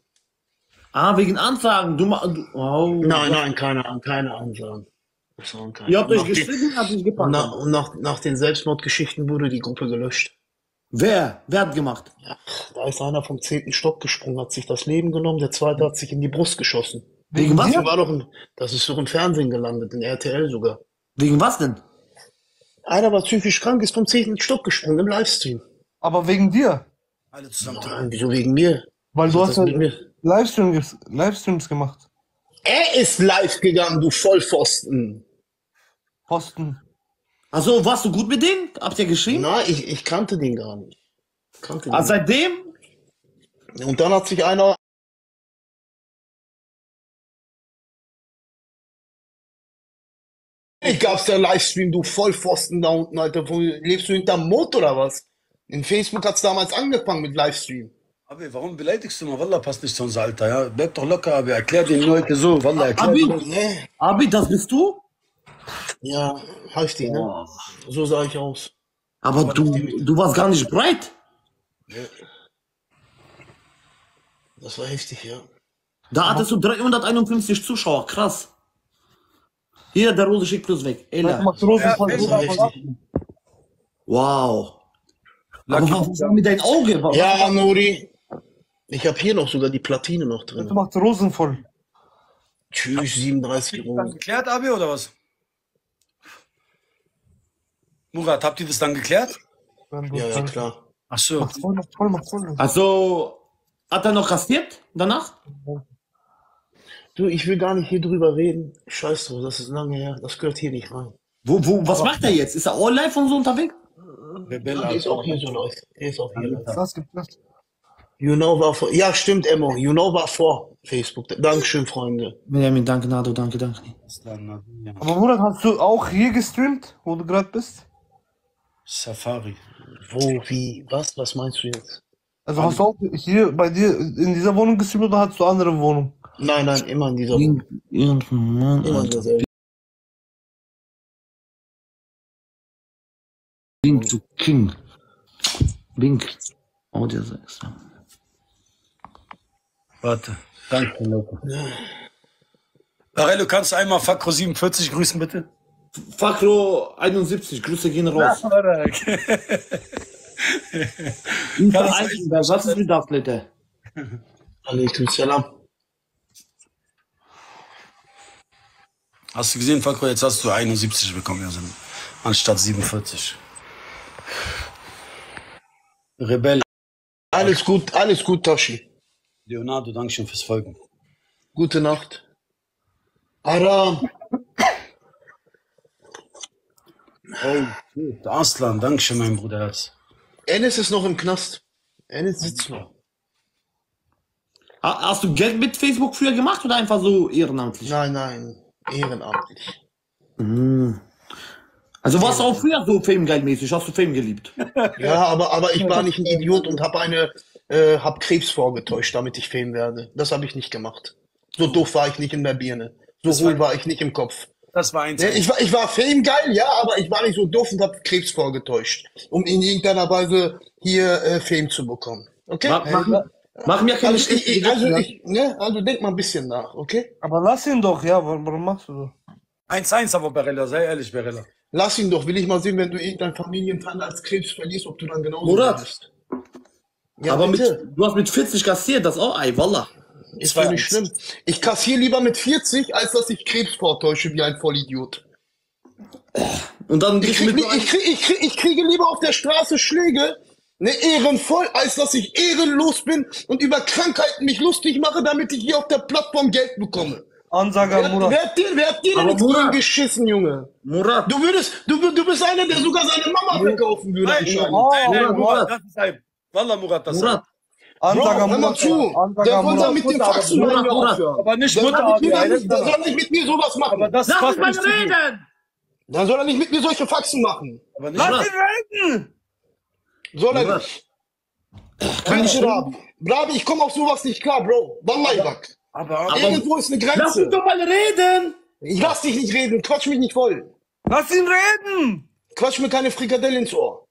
Ah, wegen Anfragen. Du, du oh. Nein, nein, keine, keine Ansagen. Das. Ihr habt euch Nach geschrieben, habt euch Und, gepackt. nach, und nach, nach den Selbstmordgeschichten wurde die Gruppe gelöscht. Wer? Wer hat gemacht? Da ist einer vom zehnten Stock gesprungen, hat sich das Leben genommen, der zweite hat sich in die Brust geschossen. Wegen was? Das, war doch ein, das ist doch im Fernsehen gelandet, in RTL sogar. Wegen was denn? Einer war psychisch krank, ist vom zehnten Stock gesprungen im Livestream. Aber wegen dir. Alle zusammen. Nein, wieso wegen mir? Weil du Was hast hat ja das mit mir? Livestreams, Livestreams gemacht. Er ist live gegangen, du Vollpfosten. Posten. Also, warst du gut mit denen? Habt ihr geschrieben? Nein, ich, ich kannte den gar nicht. Kannte Ah, den. seitdem? Und dann hat sich einer Ich gab's der Livestream, du Vollpfosten da unten, Alter. Wo, lebst du hinterm Mond oder was? In Facebook hat's damals angefangen mit Livestream. Abi, warum beleidigst du mal? Wallah, passt nicht zu uns, Alter. Ja? Bleib doch locker, Abi. Erklär den Leuten so. Wallah, erklär Abi, den. Abi, das bist du? Ja, heftig, ne? So sah ich aus. Aber du, du warst gar nicht breit. Das war heftig, ja. Da hattest du 351 Zuschauer, krass. Hier, der Rose schickt plus weg. Ella. Heftig. Wow. Aber was war mit deinem Auge? Was- Ja, Nuri. Ich habe hier noch sogar die Platine noch drin. Macht Rosenvoll. Tschüss, 37 Dann Euro. geklärt, Abi, oder was? Murat, habt ihr das dann geklärt? Ja, ja, klar. Ach so. Macht voll, macht voll, macht voll. Also, hat er noch kassiert danach? Du, ich will gar nicht hier drüber reden. Scheiß drauf, das ist lange her. Das gehört hier nicht rein. Wo, wo, was macht er jetzt? Ist er all live und so unterwegs? Rebell, Er ist auch hier so live. Er ist auch hier live. Das gibt das. You know war vor. Ja, stimmt, Emmo. You know war vor Facebook. Dankeschön, Freunde. Benjamin, danke, Nado, danke, danke. Aber Murat, hast du auch hier gestreamt, wo du gerade bist? Safari. Wo, wie, was? Was meinst du jetzt? Also hast du auch hier bei dir in dieser Wohnung gestreamt oder hast du andere Wohnung? Nein, nein, immer in dieser. Mann, Immer in derselben. Bing to King. Bing. Audio 6. Warte. Danke, Leute. Barello, kannst du einmal Fakro 47 grüßen, bitte? Fakro 71, Grüße gehen raus. was ist mit das, Leute? Alaikum salam. Hast du gesehen, Fakro, jetzt hast du 71 bekommen, also anstatt 47. Rebell. Alles gut, alles gut, Tashi. Leonardo, Dankeschön fürs Folgen. Gute Nacht. Aram. Oh, der Aslan, Dankeschön, mein Bruderherz. Enes ist noch im Knast. Enes sitzt noch. Ha- Hast du Geld mit Facebook früher gemacht oder einfach so ehrenamtlich? Nein, nein, ehrenamtlich. Mhm. Also warst du auch früher so Fame-geldmäßig, hast du Fame geliebt? Ja, aber, aber ich war nicht ein Idiot und habe eine, äh, hab Krebs vorgetäuscht, damit ich Fame werde. Das habe ich nicht gemacht. So doof war ich nicht in der Birne. So hohl war ich nicht im Kopf. Das war eins. Ja, ich war, ich war Fame geil, ja, aber ich war nicht so doof und habe Krebs vorgetäuscht, um in irgendeiner Weise hier äh, Fame zu bekommen. Okay? Mach, mach, mach mir keine Also ich, ich, also ich, ne, also denk mal ein bisschen nach, okay? Aber lass ihn doch, ja, warum, warum machst du so? 1-1 aber, Barella, sei ehrlich, Barella. Lass ihn doch, will ich mal sehen, wenn du irgendeinen Familienteil als Krebs verlierst, ob du dann genauso Murat. bist. Ja, aber mit, du hast mit 40 kassiert, das auch, ey, wallah. Ist doch nicht schlimm. Ich kassiere lieber mit 40, als dass ich Krebs vortäusche wie ein Vollidiot. Und dann Ich, krieg, mit li- ich, krieg, ich, krieg, ich kriege lieber auf der Straße Schläge, ne, ehrenvoll, als dass ich ehrenlos bin und über Krankheiten mich lustig mache, damit ich hier auf der Plattform Geld bekomme. Ansager Wer, Murat. wer hat dir, wer hat dir denn Murat- Gehirn geschissen, Junge? Murat, Du würdest, du, du bist einer, der sogar seine Mama verkaufen würde. Nein, nein, nein, Murat, Murat, Murat. das ist ein. Wallah, Murat, das ist Murat, Bro, Ansager hör zu. Der Ansager soll Murat. mit dem Faxen Murat. aufhören. Aber nicht Der soll, Mutter, mit mir, der Alter. soll nicht mit mir sowas machen. Aber das lass mich mal reden! Dann soll er nicht mit mir solche Faxen machen. Aber nicht Lass ihn reden! Soll er nicht. Kann ich Rabi. Rabi, ich komme auf sowas nicht klar, Bro. Wallahi, Bak. Aber, aber, Irgendwo ist eine Lass Grenze. mich doch mal reden! Ich lass dich nicht reden. Quatsch mich nicht voll. Lass ihn reden! Quatsch mir keine Frikadelle ins Ohr.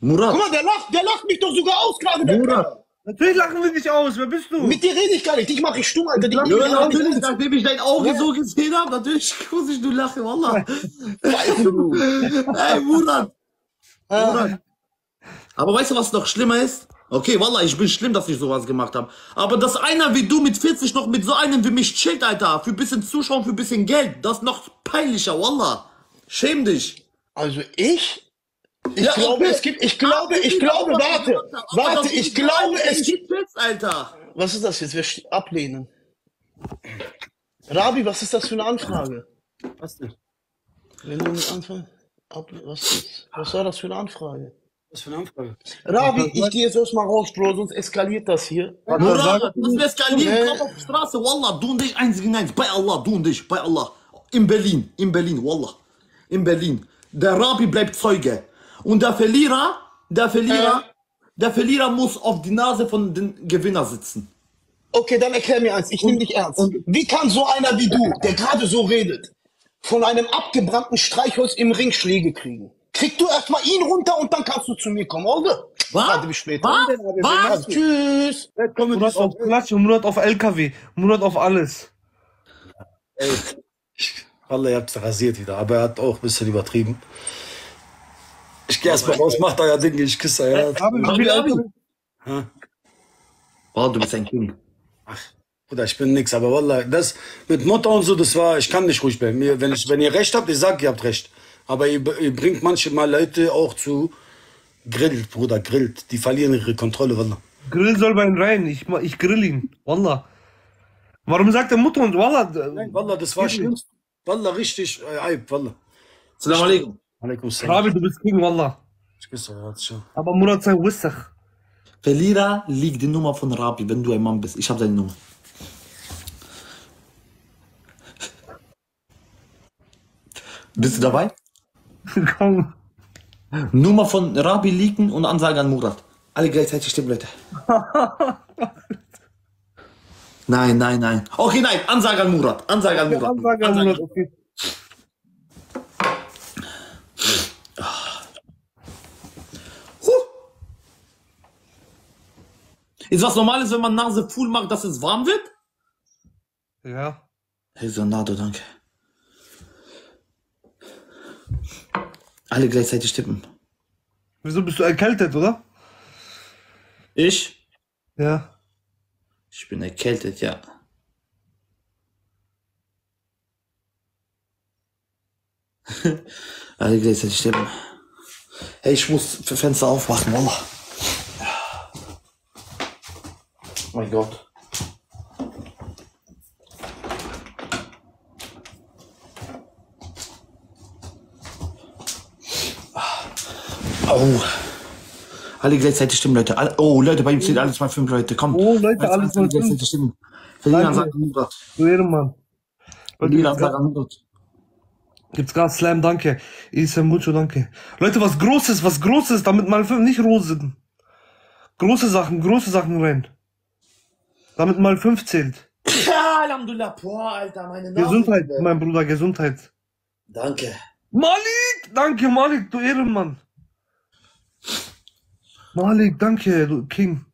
Murat, Guck mal, der lacht, der lacht mich doch sogar aus gerade. Murat. Natürlich lachen wir dich aus, wer bist du? Mit dir rede ich gar nicht. Dich mache ich stumm, Alter. Dich Ja, natürlich, an. nachdem ich dein Auge so gesehen habe, natürlich muss ich nur lachen, wallah. Weißt du. Ey, Murat. Ah, Murat. Aber weißt du, was noch schlimmer ist? Okay, wallah, ich bin schlimm, dass ich sowas gemacht habe. Aber dass einer wie du mit 40 noch mit so einem wie mich chillt, Alter, für ein bisschen Zuschauen, für ein bisschen Geld, das ist noch peinlicher, wallah. Schäm dich. Also ich? Ich Ja, glaube, es gibt, ich glaube, ich glaube, warte, warte, ich glaube, es gibt, nicht jetzt, Alter. was ist das jetzt? Wir ablehnen. Rabi, was ist das für eine Anfrage? was denn? Wenn du mit Anfang, was ist, was war das für eine Anfrage? Was für eine Anfrage? Rabi, ich gehe jetzt erstmal raus, Bro, sonst eskaliert das hier. Murat, das wir skalieren, Nee. komm auf die Straße, wallah, du und ich eins gegen eins, bei Allah, du und ich, bei Allah. In Berlin, in Berlin, wallah. In Berlin. Der Rabi bleibt Zeuge. Und der Verlierer, der Verlierer, der Verlierer muss auf die Nase von den Gewinner sitzen. Okay, dann erklär mir eins, ich nehme dich ernst. Wie kann so einer wie du, der gerade so redet, von einem abgebrannten Streichholz im Ring Schläge kriegen? Krieg du erstmal ihn runter und dann kannst du zu mir kommen, oder? Was? Warte bis später. Was? Also, tschüss. Murat auf Klatsch und Murat auf LKW. Murat auf alles. Ey, Wallah, ihr habt's rasiert wieder, aber er hat auch ein bisschen übertrieben. Ich geh erst mal raus, mach da ja Dinge, ich küsse ja. Abi, Abi. Hä? Oh, du bist ein King. Bruder, ich bin nix, aber Wallah, das mit Mutter und so, das war, ich kann nicht ruhig bleiben. Mir, wenn, ich, wenn ihr recht habt, ich sag, ihr habt recht. Aber ihr, ihr bringt manchmal Leute auch zu grillt, Bruder, grillt. Die verlieren ihre Kontrolle, Wallah. Grill soll bei ihm rein. Ich, ich grill ihn. Wallah. Warum sagt der Mutter und Wallah? Nein, Wallah, das war schlimm. Wallah, richtig, äh, Eib, Wallah. Salam alaikum. Rabi, du bist King, Wallah. Ich küsse, ja, tschau. Aber Murat sei Wissach. Verlierer liegt die Nummer von Rabi, wenn du ein Mann bist. Ich habe seine Nummer. Bist du dabei? Komm. Nummer von Rabi liegen und Ansage an Murat. Alle gleichzeitig stimmen, Leute. Nein, nein, nein. Okay, nein, Ansage an Murat. Ansage an Murat. Ansage an Murat, okay. Ist was Normales, wenn man Nase full macht, dass es warm wird? Ja. Hey, Sonado, danke. Alle gleichzeitig tippen. Wieso bist du erkältet, oder? Ich? Ja. Ich bin erkältet, ja. Alle gleichzeitig tippen. Hey, ich muss für Fenster aufmachen, Wallah. Oh mein Gott. Oh. Alle gleichzeitig stimmen, Leute. Alle, oh, Leute, bei ihm steht alles mal fünf Leute. Komm. Oh, Leute, alles mal fünf. gleichzeitig stimmen. Verlierer sagt Murat. Du Ehrenmann. Verlierer sagt Murat. Gibt's gerade Slam, danke. Isa mucho, danke. Leute, was Großes, was Großes, damit mal fünf, nicht Rosen. Große Sachen, große Sachen rein. Damit mal fünf zählt. Ja, Alhamdulillah. Boah, Alter, meine Nase. Gesundheit, mein Bruder, Gesundheit. Danke. Malik! Danke, Malik, du Ehrenmann. Malik, danke, du King.